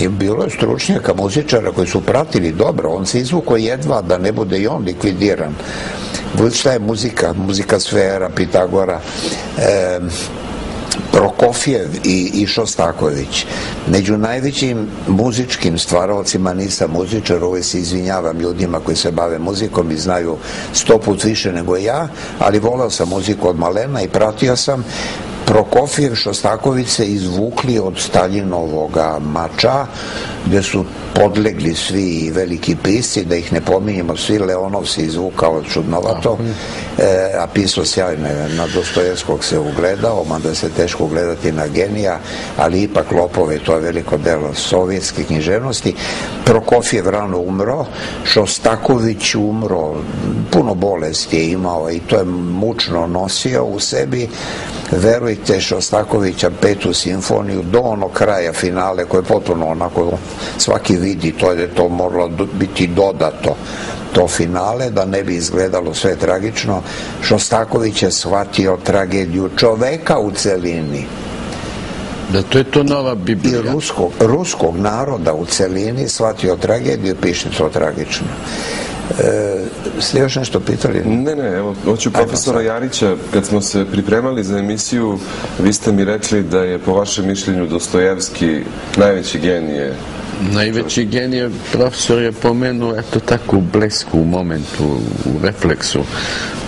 I bilo je stručnjaka, muzičara koji su pratili dobro, on se izvuko jedva da ne bude i on likvidiran. Šta je muzika? Muzika sfera, Pitagora, e, Prokofjev i, i Šostaković. Među najvećim muzičkim stvarovcima nisam muzičar, ovo se izvinjavam ljudima koji se bave muzikom i znaju sto put više nego ja, ali volao sam muziku od malena i pratio sam Prokofjev Šostaković se izvukli od Staljinovoga mača gde su podlegli svi veliki pisci, da ih ne pominjemo, svi Leonov se izvukao čudnovato, e, a pisao sjajno na Dostojevskog se ugledao, mada se teško ugledati na genija, ali ipak Lopove, to je veliko delo sovjetske književnosti. Prokofjev rano umro, Šostaković umro, puno bolesti je imao i to je mučno nosio u sebi, verujte Šostakovića petu simfoniju do onog kraja finale koje je potpuno onako svaki vidi to je da to moralo biti dodato to finale da ne bi izgledalo sve tragično Šostaković je shvatio tragediju čoveka u celini da to je to nova Biblija. I ruskog, ruskog naroda u celini shvatio tragediju, piše to tragično. E, ste još nešto pitali? Ne, ne, evo, hoću profesora Jarića, kad smo se pripremali za emisiju, vi ste mi rekli da je po vašem mišljenju Dostojevski najveći genije Najveći genije profesor je pomenuo, eto tako, u blesku, u momentu, u refleksu.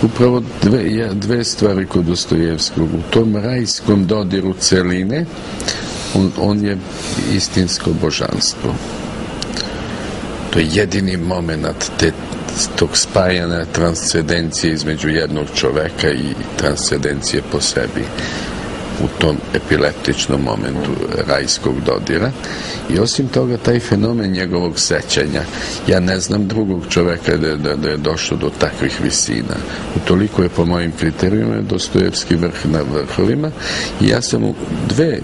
Upravo dve, dve stvari kod Dostojevskog. U tom rajskom dodiru celine, on, on je istinsko božanstvo. To je jedini moment te tog spajanja transcendencije između jednog čoveka i transcendencije po sebi u tom epileptičnom momentu rajskog dodira. I osim toga taj fenomen njegovog sećanja ja ne znam drugog čoveka da, da, da je došao do takvih visina. Utoliko je po mojim kriterijima Dostojevski vrh na vrhovima. I ja sam u dve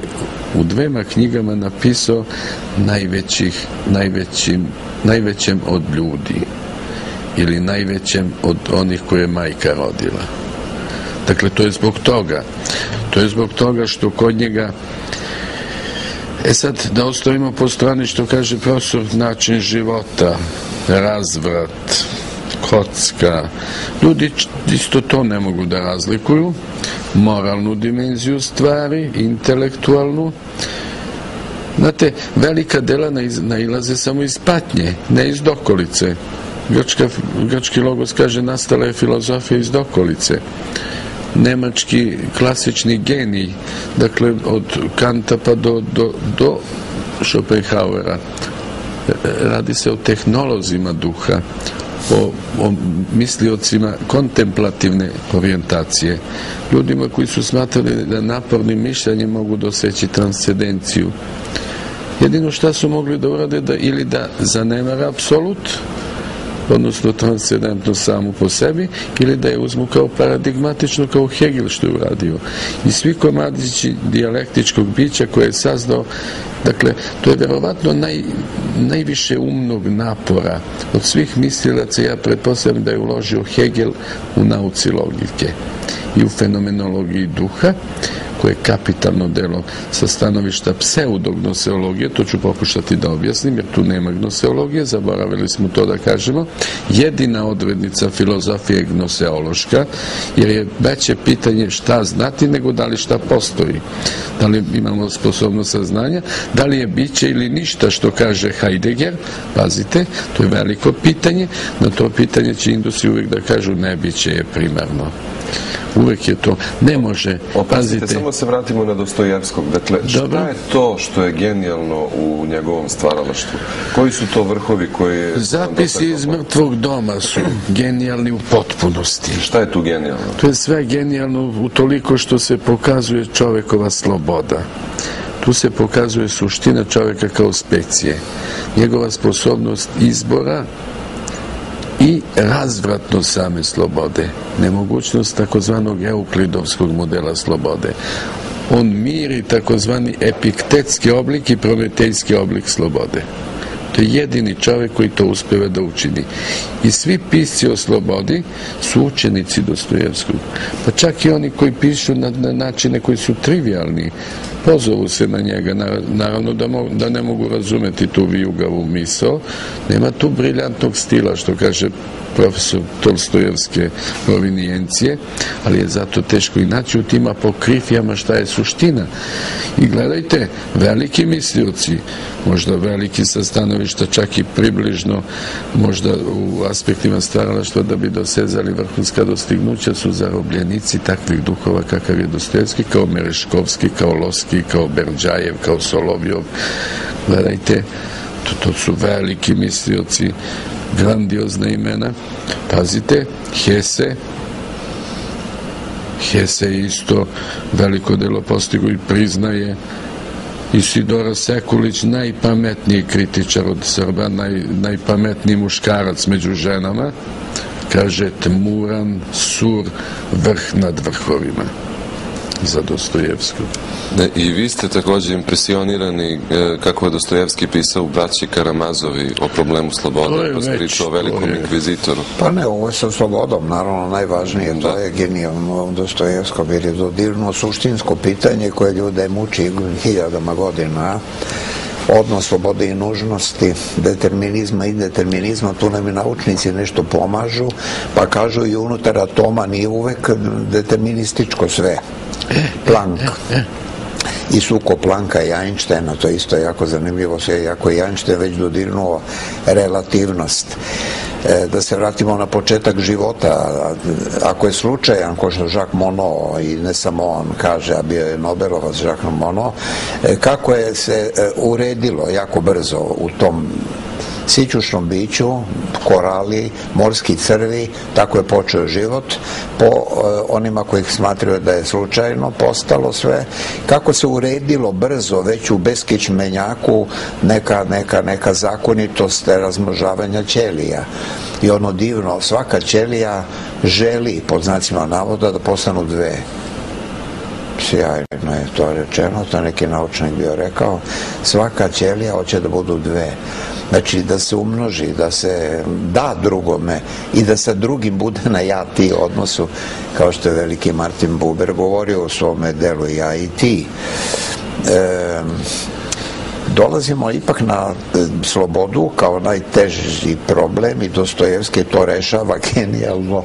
u dvema knjigama napisao najvećih najvećim, najvećem od ljudi ili najvećem od onih koje je majka rodila dakle to je zbog toga To je zbog toga što kod njega E sad, da ostavimo po strani što kaže profesor, način života, razvrat, kocka. Ljudi isto to ne mogu da razlikuju. Moralnu dimenziju stvari, intelektualnu. Znate, velika dela nailaze samo iz patnje, ne iz dokolice. Grčka, grčki logos kaže nastala je filozofija iz dokolice nemački klasični genij, dakle od Kanta pa do, do, do Schopenhauera. Radi se o tehnolozima duha, o, o misliocima kontemplativne orijentacije, ljudima koji su smatrali da napornim mišljanjem mogu doseći transcendenciju. Jedino šta su mogli da urade da ili da zanemara apsolut, odnosno transcendentno samo po sebi, ili da je uzmu kao paradigmatično kao Hegel što je uradio. I svi komadići dijalektičkog bića koje je sazdao, dakle, to je verovatno naj, najviše umnog napora od svih mislilaca, ja pretpostavljam da je uložio Hegel u nauci logike i u fenomenologiji duha, koje je kapitalno delo sa stanovišta pseudognoseologije, to ću pokušati da objasnim, jer tu nema gnoseologije, zaboravili smo to da kažemo. Jedina odrednica filozofije je gnoseološka, jer je veće pitanje šta znati nego da li šta postoji. Da li imamo sposobnost saznanja, da li je biće ili ništa što kaže Heidegger, pazite, to je veliko pitanje, na to pitanje će indusi uvijek da kažu ne biće je primarno uvek je to, ne može, Opazite, pazite. samo se vratimo na Dostojevskog, dakle, Dobro. šta je to što je genijalno u njegovom stvaralaštvu? Koji su to vrhovi koji je... Zapisi iz mrtvog doma su genijalni u potpunosti. Šta je tu genijalno? To je sve genijalno u toliko što se pokazuje čovekova sloboda. Tu se pokazuje suština čoveka kao specije. Njegova sposobnost izbora razvratno same slobode, nemogućnost takozvanog euklidovskog modela slobode. On miri takozvani epiktetski oblik i prometejski oblik slobode. To je jedini čovek koji to uspeva da učini. I svi pisci o slobodi su učenici Dostojevskog. Pa čak i oni koji pišu na, na načine koji su trivialni, pozovu se na njega, naravno da, da ne mogu razumeti tu vijugavu misao, nema tu briljantnog stila, što kaže profesor Tolstojevske provinijencije, ali je zato teško i naći u tim apokrifijama šta je suština. I gledajte, veliki mislioci, možda veliki sa stanovišta, čak i približno, možda u aspektima stvaralaštva da bi dosezali vrhunska dostignuća su zarobljenici takvih duhova kakav je Dostojevski, kao Mereškovski, kao Loski, kao Berđajev, kao Solovjov. Gledajte, to, to su veliki mislioci grandiozna imena. Pazite, Hese, Hese isto veliko delo postigo i priznaje Isidora Sekulić najpametniji kritičar od Srba, naj, najpametniji muškarac među ženama, kaže tmuran, sur, vrh nad vrhovima za Dostojevskog. I vi ste takođe impresionirani e, kako je Dostojevski pisao u braći Karamazovi o problemu slobode, pa pričao o velikom je... inkvizitoru. Pa ne, ovo je sa slobodom, naravno najvažnije, da. to je genijalno Dostojevsko, jer je dodirno suštinsko pitanje koje ljude muči hiljadama godina odnos slobode i nužnosti, determinizma i determinizma, tu nam i naučnici nešto pomažu, pa kažu i unutar atoma nije uvek determinističko sve. Planck i suko Planka i Einsteina, to je isto jako zanimljivo sve, jako je Einstein već dodirnuo relativnost. E, da se vratimo na početak života, ako je slučajan, ko što Jacques Monod i ne samo on kaže, a bio je Nobelovac Jacques Monod, e, kako je se e, uredilo jako brzo u tom sićušnom biću, korali, morski crvi, tako je počeo život, po e, onima kojih smatraju da je slučajno postalo sve, kako se uredilo brzo, već u beskićmenjaku neka, neka, neka zakonitost razmnožavanja ćelija. I ono divno, svaka ćelija želi, pod znacima navoda, da postanu dve sjajno je to rečeno, to neki naučnik bio rekao, svaka ćelija hoće da budu dve. Znači da se umnoži, da se da drugome i da sa drugim bude na ja ti odnosu, kao što je veliki Martin Buber govorio u svome delu ja i ti. E, dolazimo ipak na e, slobodu kao najteži problem i Dostojevski to rešava genijalno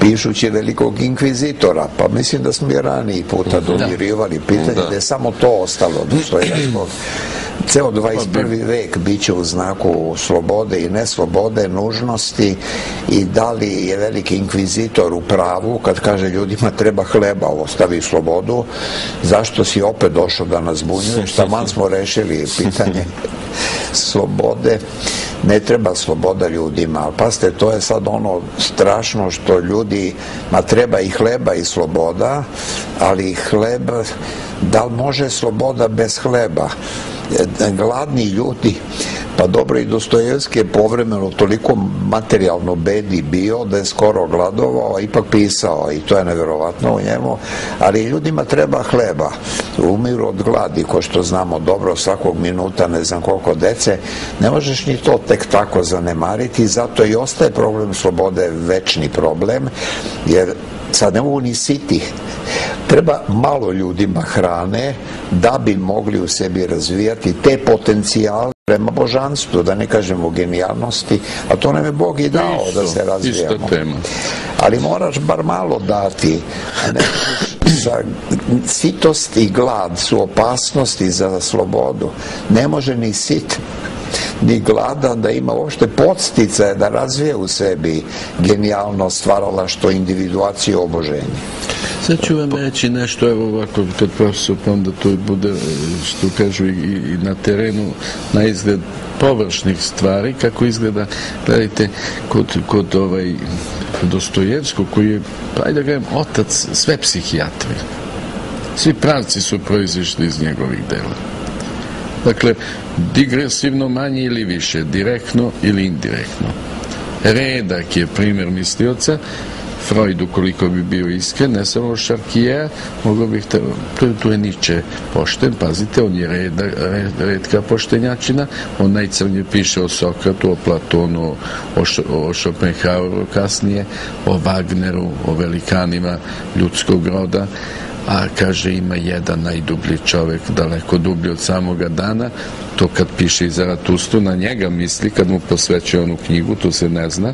pišući velikog inkvizitora, pa mislim da smo i raniji puta da. dodirivali pitanje da. da je samo to ostalo Dostojevskog ceo 21. vek bit će u znaku slobode i neslobode, nužnosti i da li je veliki inkvizitor u pravu kad kaže ljudima treba hleba, ostavi slobodu, zašto si opet došao da nas bunjuješ, taman smo rešili pitanje slobode ne treba sloboda ljudima, ali paste, to je sad ono strašno što ljudi, ma treba i hleba i sloboda, ali hleb, da li može sloboda bez hleba? Gladni ljudi. Pa dobro i Dostojevski je povremeno toliko materijalno bedi bio da je skoro gladovao, a ipak pisao i to je neverovatno u njemu, ali ljudima treba hleba, umiru od gladi, ko što znamo dobro svakog minuta, ne znam koliko dece, ne možeš ni to tek tako zanemariti, zato i ostaje problem slobode večni problem, jer sad ne mogu ni siti treba malo ljudima hrane da bi mogli u sebi razvijati te potencijale prema božanstvu, da ne kažemo genijalnosti, a to nam je Bog i dao isto, da se razvijamo. Ali moraš bar malo dati, a ne za sitost i glad su opasnosti za slobodu. Ne može ni sit ni gladan da ima uopšte podstice da razvije u sebi genijalno stvaralaštvo individuacije oboženje. Sad ću vam reći nešto, evo ovako, kad profesor pa onda to bude, što kažu i, na terenu, na izgled površnih stvari, kako izgleda, gledajte, kod, kod ovaj Dostojevskog, koji je, pa da gajem, otac sve psihijatri. Svi pravci su proizišli iz njegovih dela. Dakle, digresivno manje ili više, direktno ili indirektno. Redak je primjer mislioca, Freud, ukoliko bi bio iskren, ne samo Šarkija, mogo bih, te, tu, je Nietzsche pošten, pazite, on je redka poštenjačina, on najcrnje piše o Sokratu, o Platonu, o, o Schopenhaueru kasnije, o Wagneru, o velikanima ljudskog roda, a kaže ima jedan najdublji čovek, daleko dublji od samoga dana, to kad piše i Zaratustu, na njega misli, kad mu posvećuje onu knjigu, to se ne zna,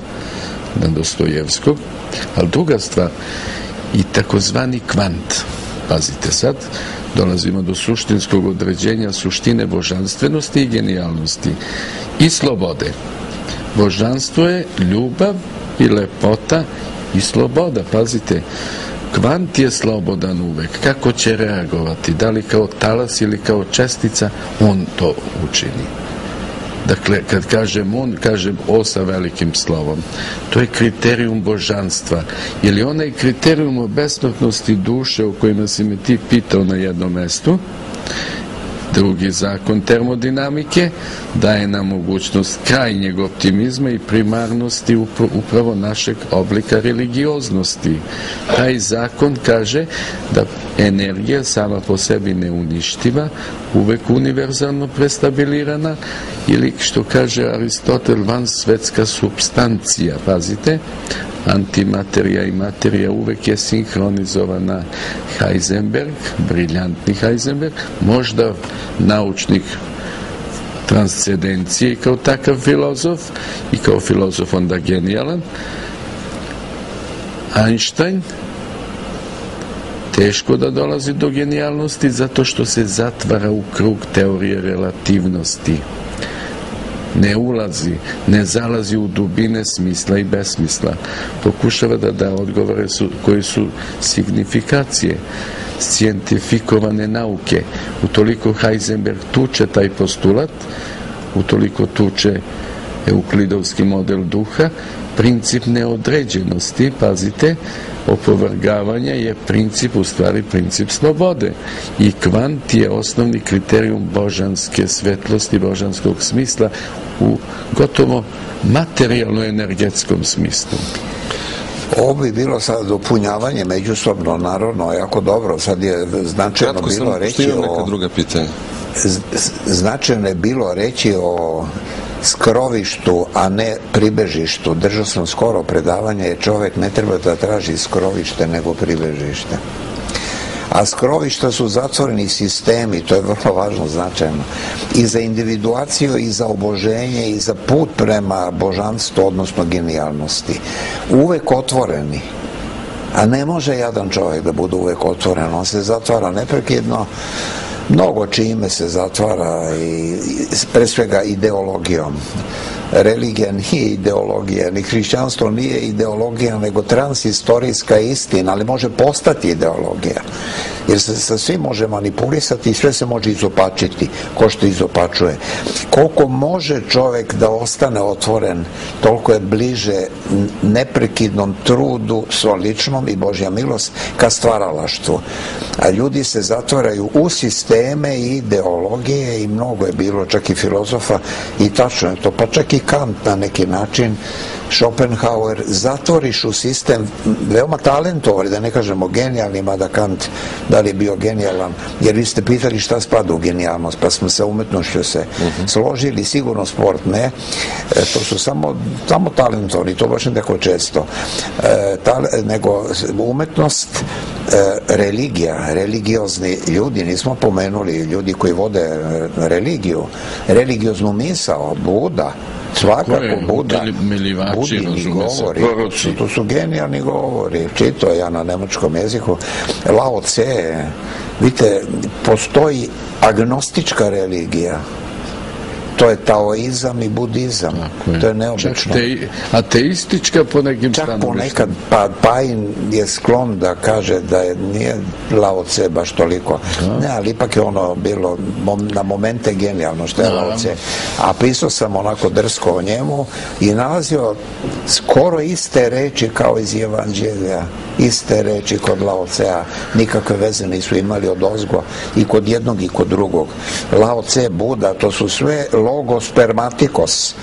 na Dostojevskog, ali druga stvar, i takozvani kvant, pazite sad, dolazimo do suštinskog određenja suštine božanstvenosti i genijalnosti i slobode. Božanstvo je ljubav i lepota i sloboda, pazite, kvant je slobodan uvek. Kako će reagovati? Da li kao talas ili kao čestica? On to učini. Dakle, kad kažem on, kažem o sa velikim slovom. To je kriterijum božanstva. Je li onaj kriterijum o besmrtnosti duše o kojima si me ti pitao na jednom mestu? Drugi zakon termodinamike daje nam mogućnost krajnjeg optimizma i primarnosti upravo našeg oblika religioznosti. Taj zakon kaže da energija sama po sebi neuništiva, uvek univerzalno prestabilirana ili što kaže Aristotel van svetska substancija, pazite, антиматерија и материја увек е синхронизована Хайзенберг, брилјантни Хайзенберг, можда научник трансценденција као такав филозоф и као филозоф он да генијален. Ајнштајн тешко да долази до генијалности затоа што се затвара у круг теорија релативности. Ne ulazi, ne zalazi u dubine smisla i besmisla. Pokušava da da odgovore su, koji su signifikacije scientifikovane nauke. Utoliko Heisenberg tuče taj postulat, utoliko tuče euklidovski model duha, princip neodređenosti, pazite, opovrgavanja je princip, u stvari princip slobode. I kvant je osnovni kriterijum božanske svetlosti, božanskog smisla u gotovo materijalno-energetskom smislu. Ovo bi bilo sad dopunjavanje međusobno, naravno, jako dobro. Sad je značajno Kratko bilo sam, reći o... druga pitanja. Značajno je bilo reći o skrovištu, a ne pribežištu. Držao sam skoro predavanje, jer čovek ne treba da traži skrovište, nego pribežište. A skrovišta su zatvoreni sistemi, to je vrlo važno značajno. I za individuaciju, i za oboženje, i za put prema božanstvu, odnosno genijalnosti. Uvek otvoreni. A ne može jadan čovjek da bude uvek otvoren, on se zatvara neprekidno, mnogo čime se zatvara i pre svega ideologijom. Religija nije ideologija, ni hrišćanstvo nije ideologija, nego transistorijska istina, ali može postati ideologija. Jer se sa svim može manipulisati i sve se može izopačiti, ko što izopačuje. Koliko može čovek da ostane otvoren, toliko je bliže neprekidnom trudu svom ličnom i Božja milost ka stvaralaštvu. A ljudi se zatvaraju u sisteme i ideologije i mnogo je bilo čak i filozofa i tačno je to, pa čak i Kant na neki način Schopenhauer zatvoriš u sistem veoma talentovani, da ne kažemo genijalni, mada Kant da li je bio genijalan, jer vi ste pitali šta spada u genijalnost, pa smo sa umetnošću se složili, sigurno sport ne, E, to su samo, samo talentovani, to baš ne tako često, e, nego umetnost, e, religija, religiozni ljudi, nismo pomenuli ljudi koji vode religiju, religioznu misao, Buda, svakako? Buda, Budini govori, proroci. to su genijalni govori, čito ja na nemačkom jeziku, Lao Tse, vidite, postoji agnostička religija, to je taoizam i budizam, je. to je Čak neobično. te, ateistička po nekim Čak ponekad pa, Pajin je sklon da kaže da je, nije Lao Tse baš toliko. Ne, ali ipak je ono bilo mom- na momente genijalno što je Lao. Tse. A pisao sam onako drsko o njemu i nalazio skoro iste reči kao iz Evanđelja. Iste reči kod Lao Tsea. Nikakve veze nisu imali od ozgo i kod jednog i kod drugog. Lao Tse, Buda, to su sve logospermatikos.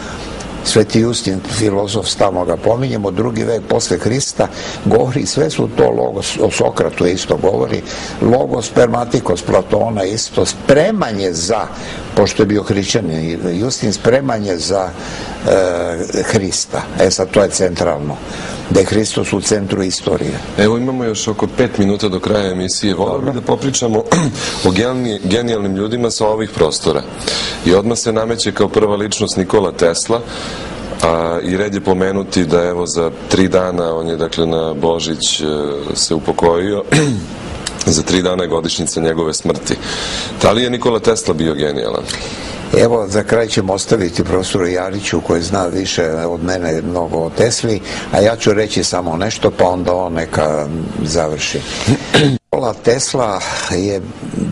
Sveti Justin, filozof, stalno ga pominjemo, drugi vek posle Hrista, govori, sve su to logos, o Sokratu isto govori, logos spermatikos Platona isto, spremanje za, pošto je bio hrišćanin, Justin spremanje za e, Hrista. E sad, to je centralno, da je Hristos u centru istorije. Evo imamo još oko pet minuta do kraja emisije. Volio bih da popričamo o geni- genijalnim ljudima sa ovih prostora. I odmah se nameće kao prva ličnost Nikola Tesla, a, i red je pomenuti da evo za tri dana, on je dakle na Božić e, se upokojio, za tri dana je godišnjica njegove smrti. Da li je Nikola Tesla bio genijalan? Evo, za kraj ćemo ostaviti profesoru Jariću koji zna više od mene mnogo o Tesli, a ja ću reći samo nešto, pa onda on neka završi. Nikola Tesla je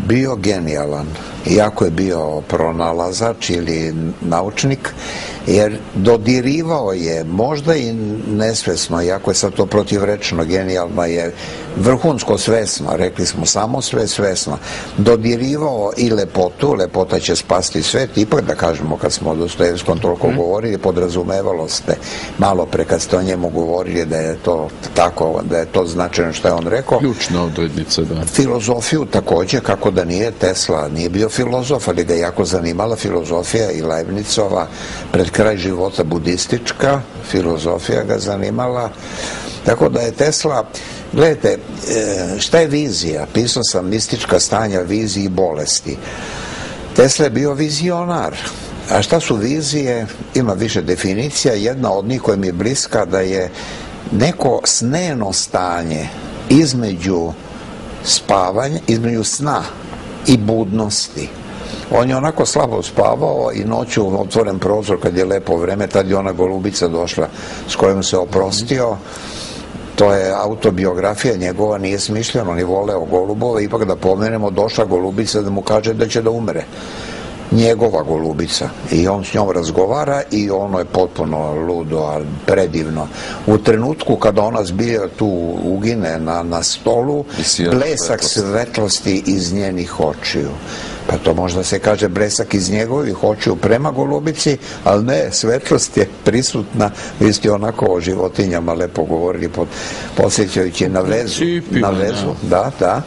bio genijalan, iako je bio pronalazač ili naučnik, jer dodirivao je, možda i nesvesno, iako je sad to protivrečno, genijalno je vrhunsko svesno, rekli smo samo sve svesno, dodirivao i lepotu, lepota će spasti svet, ipak da kažemo kad smo o Dostojevskom toliko govorili, podrazumevalo ste malo pre kad ste o njemu govorili da je to tako, da je to značajno što je on rekao, Ključna odrednica, da. filozofiju takođe, kako da nije Tesla, nije bio filozof, ali ga je jako zanimala filozofija i Leibnicova, pred kraj života budistička, filozofija ga zanimala, tako da je Tesla, gledajte, e, šta je vizija? Pisao sam mistička stanja viziji i bolesti. Tesla je bio vizionar. A šta su vizije? Ima više definicija. Jedna od njih koja mi je bliska da je neko sneno stanje između spavanja, između sna i budnosti. On je onako slabo spavao i noću otvoren prozor kad je lepo vreme, tad je ona golubica došla s kojom se oprostio. To je autobiografija njegova, nije smišljeno, on je voleo golubove, ipak da pomenemo, došla golubica da mu kaže da će da umre. njegova golubica i on s njom razgovara i ono je potpuno ludo, predivno. U trenutku kada ona zbilja tu ugine na, na stolu, blesak svetlosti iz njenih očiju. Pa to možda se kaže blesak iz njegovih očiju prema golubici, ali ne, svetlost je prisutna, vi ste onako o životinjama lepo govorili, pod, posjećajući na vezu, na vezu, da, da,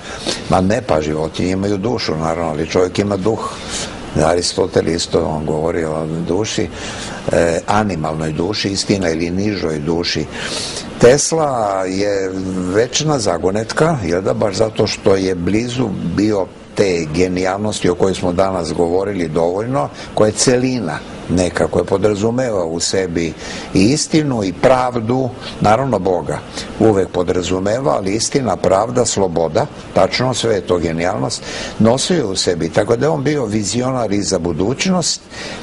ma ne pa životinje imaju dušu naravno, ali čovjek ima duh, Aristotel isto on govori o duši, e, animalnoj duši, istina ili nižoj duši. Tesla je večna zagonetka, jel da, baš zato što je blizu bio te genijalnosti o kojoj smo danas govorili dovoljno, koja je celina neka koja podrazumeva u sebi i istinu i pravdu, naravno Boga uvek podrazumeva, ali istina, pravda, sloboda, tačno sve je to genijalnost, nosio u sebi, tako da je on bio vizionar i za budućnost,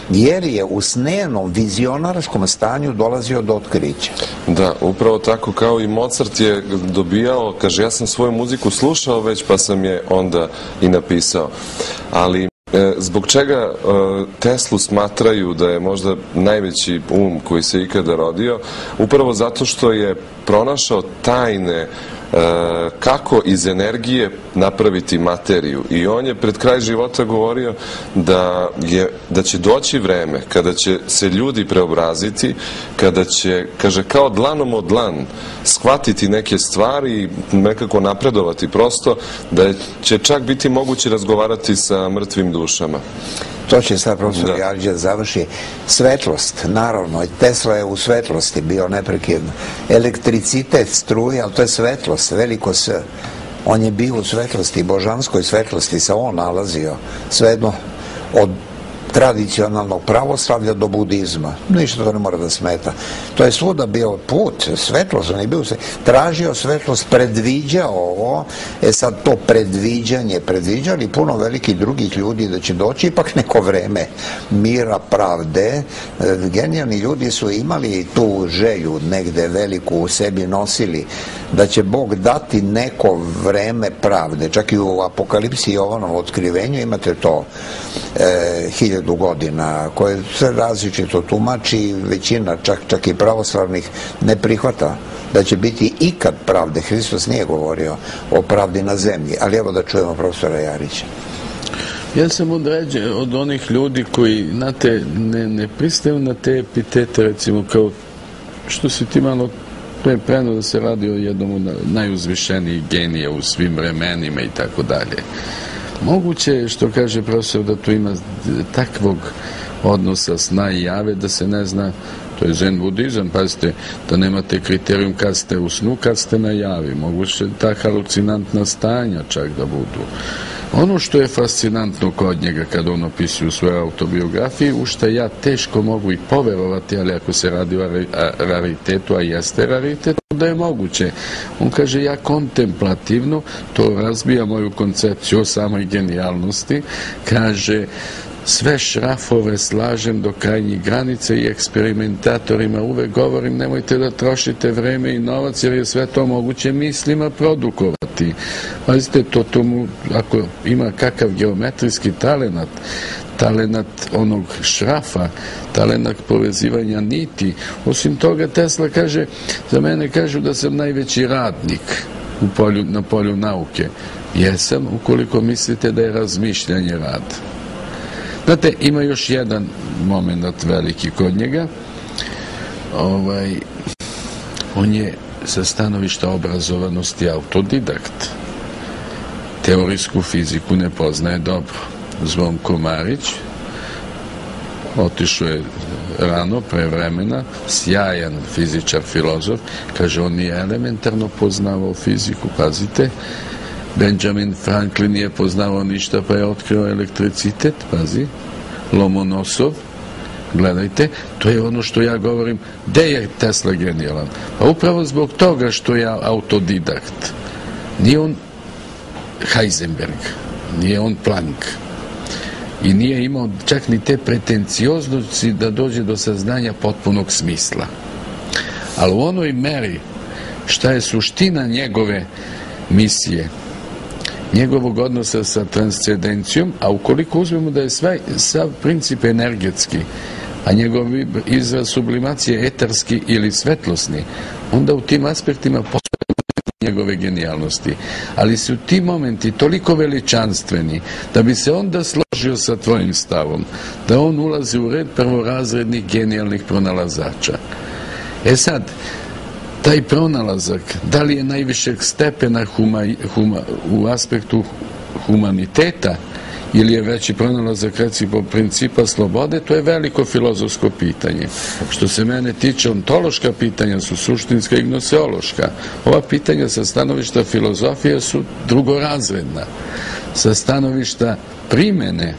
jer je u snenom vizionarskom stanju dolazio do otkrića. Da, upravo tako kao i Mozart je dobijao, kaže, ja sam svoju muziku slušao već, pa sam je onda i napisao. Ali zbog čega e, Teslu smatraju da je možda najveći um koji se ikada rodio? Upravo zato što je pronašao tajne E, kako iz energije napraviti materiju? I on je pred kraj života govorio da, je, da će doći vreme kada će se ljudi preobraziti kada će, kaže, kao dlanom od dlan shvatiti neke stvari i nekako napredovati prosto da će čak biti moguće razgovarati sa mrtvim dušama to će sad profesor da. Jarđa završi. Svetlost, naravno, Tesla je u svetlosti bio neprekidno. Elektricitet, struja, ali to je svetlost, veliko S. On je bio u svetlosti, božanskoj svetlosti se on nalazio. Svejedno, od tradicionalnog pravoslavlja do budizma. Ništa to ne mora da smeta. To je svuda bio put, svetlost, on je bio se, tražio svetlost, predviđao ovo, e sad to predviđanje, predviđali puno velikih drugih ljudi da će doći ipak neko vreme mira, pravde. E, genijalni ljudi su imali tu želju negde veliku u sebi nosili, da će Bog dati neko vreme pravde. Čak i u apokalipsi Jovanom otkrivenju imate to e, hiljadu godina, koje se različito tumači, većina, čak, čak i pravoslavnih, ne prihvata da će biti ikad pravde. Hristos nije govorio o pravdi na zemlji, ali evo da čujemo profesora Jarića. Ja sam određen od onih ljudi koji, znate, ne, ne pristaju na te epitete, recimo, kao što si ti malo pre preno da se radi o jednom najuzvišenijih genija u svim vremenima i tako dalje. Moguće je, što kaže profesor, da tu ima takvog odnosa sna i jave da se ne zna to je zen budizam, pazite, da nemate kriterijum kad ste u snu, kad ste na javi. Moguće ta halucinantna stanja čak da budu. Ono što je fascinantno kod njega kad on opisuje u svojoj autobiografiji, u što ja teško mogu i poverovati, ali ako se radi o raritetu, a jeste raritet, da je moguće. On kaže, ja kontemplativno, to razbija moju koncepciju o samoj genijalnosti, kaže, sve šrafove slažem do krajnjih granice i eksperimentatorima uvek govorim nemojte da trošite vreme i novac jer je sve to moguće mislima produkovati. Pazite, to tomu, ako ima kakav geometrijski talenat, talenat onog šrafa, talenat povezivanja niti. Osim toga, Tesla kaže, za mene kažu da sam najveći radnik u polju, na polju nauke. Jesam, ukoliko mislite da je razmišljanje rad. Znate, ima još jedan moment veliki kod njega. Ovaj, on je sa stanovišta obrazovanosti autodidakt. Teorijsku fiziku ne poznaje dobro. Zvonko Marić otišao je rano, pre vremena, sjajan fizičar, filozof, kaže, on nije elementarno poznavao fiziku, pazite, Benjamin Franklin nije poznavao ništa pa je otkrio elektricitet, pazi, Lomonosov, gledajte, to je ono što ja govorim, gde je Tesla genijalan? Pa upravo zbog toga što je autodidakt. Nije on Heisenberg, nije on Planck, i nije imao čak ni te pretencioznosti da dođe do saznanja potpunog smisla. Ali u onoj meri šta je suština njegove misije, njegovog odnosa sa transcendencijom, a ukoliko uzmemo da je sve, sav princip energetski, a njegov izraz sublimacije etarski ili svetlosni, onda u tim aspektima njegove genijalnosti. Ali su ti momenti toliko veličanstveni da bi se onda složio sa tvojim stavom, da on ulazi u red prvorazrednih genijalnih pronalazača. E sad, taj pronalazak, da li je najvišeg stepena huma, huma, u aspektu humaniteta ili je veći pronalazak recimo principa slobode, to je veliko filozofsko pitanje. Što se mene tiče, ontološka pitanja su suštinska i gnoseološka. Ova pitanja sa stanovišta filozofije su drugorazredna. Sa stanovišta primene,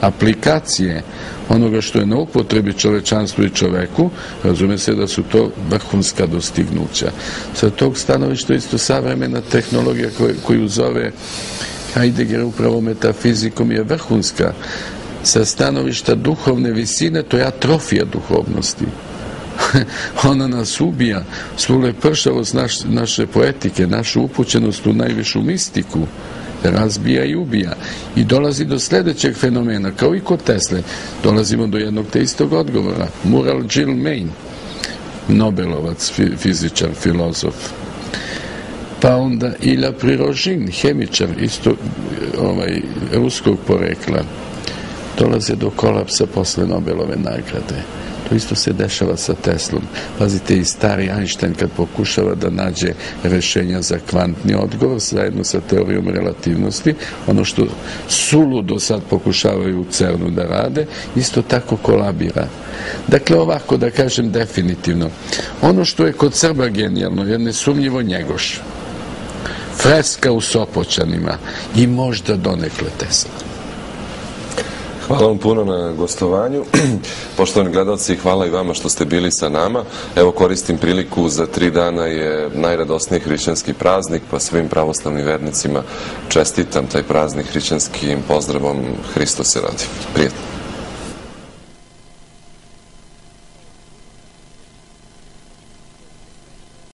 aplikacije, onoga što je na upotrebi čovečanstvu i čoveku, razume se da su to vrhunska dostignuća. Sa tog stanovišta isto savremena tehnologija koju, zove Heidegger upravo metafizikom je vrhunska. Sa stanovišta duhovne visine to je atrofija duhovnosti. Ona nas ubija, svu lepršavost naš, naše poetike, našu upućenost u najvišu mistiku, razbija i ubija. I dolazi do sledećeg fenomena, kao i kod Tesle, dolazimo do jednog te istog odgovora. Mural Jill Main, Nobelovac, fizičar, filozof, pa onda Ilja Prirožin, hemičar, isto ovaj, ruskog porekla, dolaze do kolapsa posle Nobelove nagrade. To isto se dešava sa Teslom. Pazite, i stari Einstein kad pokušava da nađe rešenja za kvantni odgovor zajedno sa teorijom relativnosti, ono što suludo sad pokušavaju u CERNu da rade, isto tako kolabira. Dakle, ovako da kažem definitivno, ono što je kod Srba genijalno je nesumnjivo njegoš freska u Sopoćanima i možda donekle Tesla. Hvala vam puno na gostovanju. Poštovani gledalci, hvala i vama što ste bili sa nama. Evo koristim priliku, za tri dana je najradosniji hrišćanski praznik, pa svim pravoslavnim vernicima čestitam taj praznik hrišćanskim pozdravom Hristo se radi. Prijetno.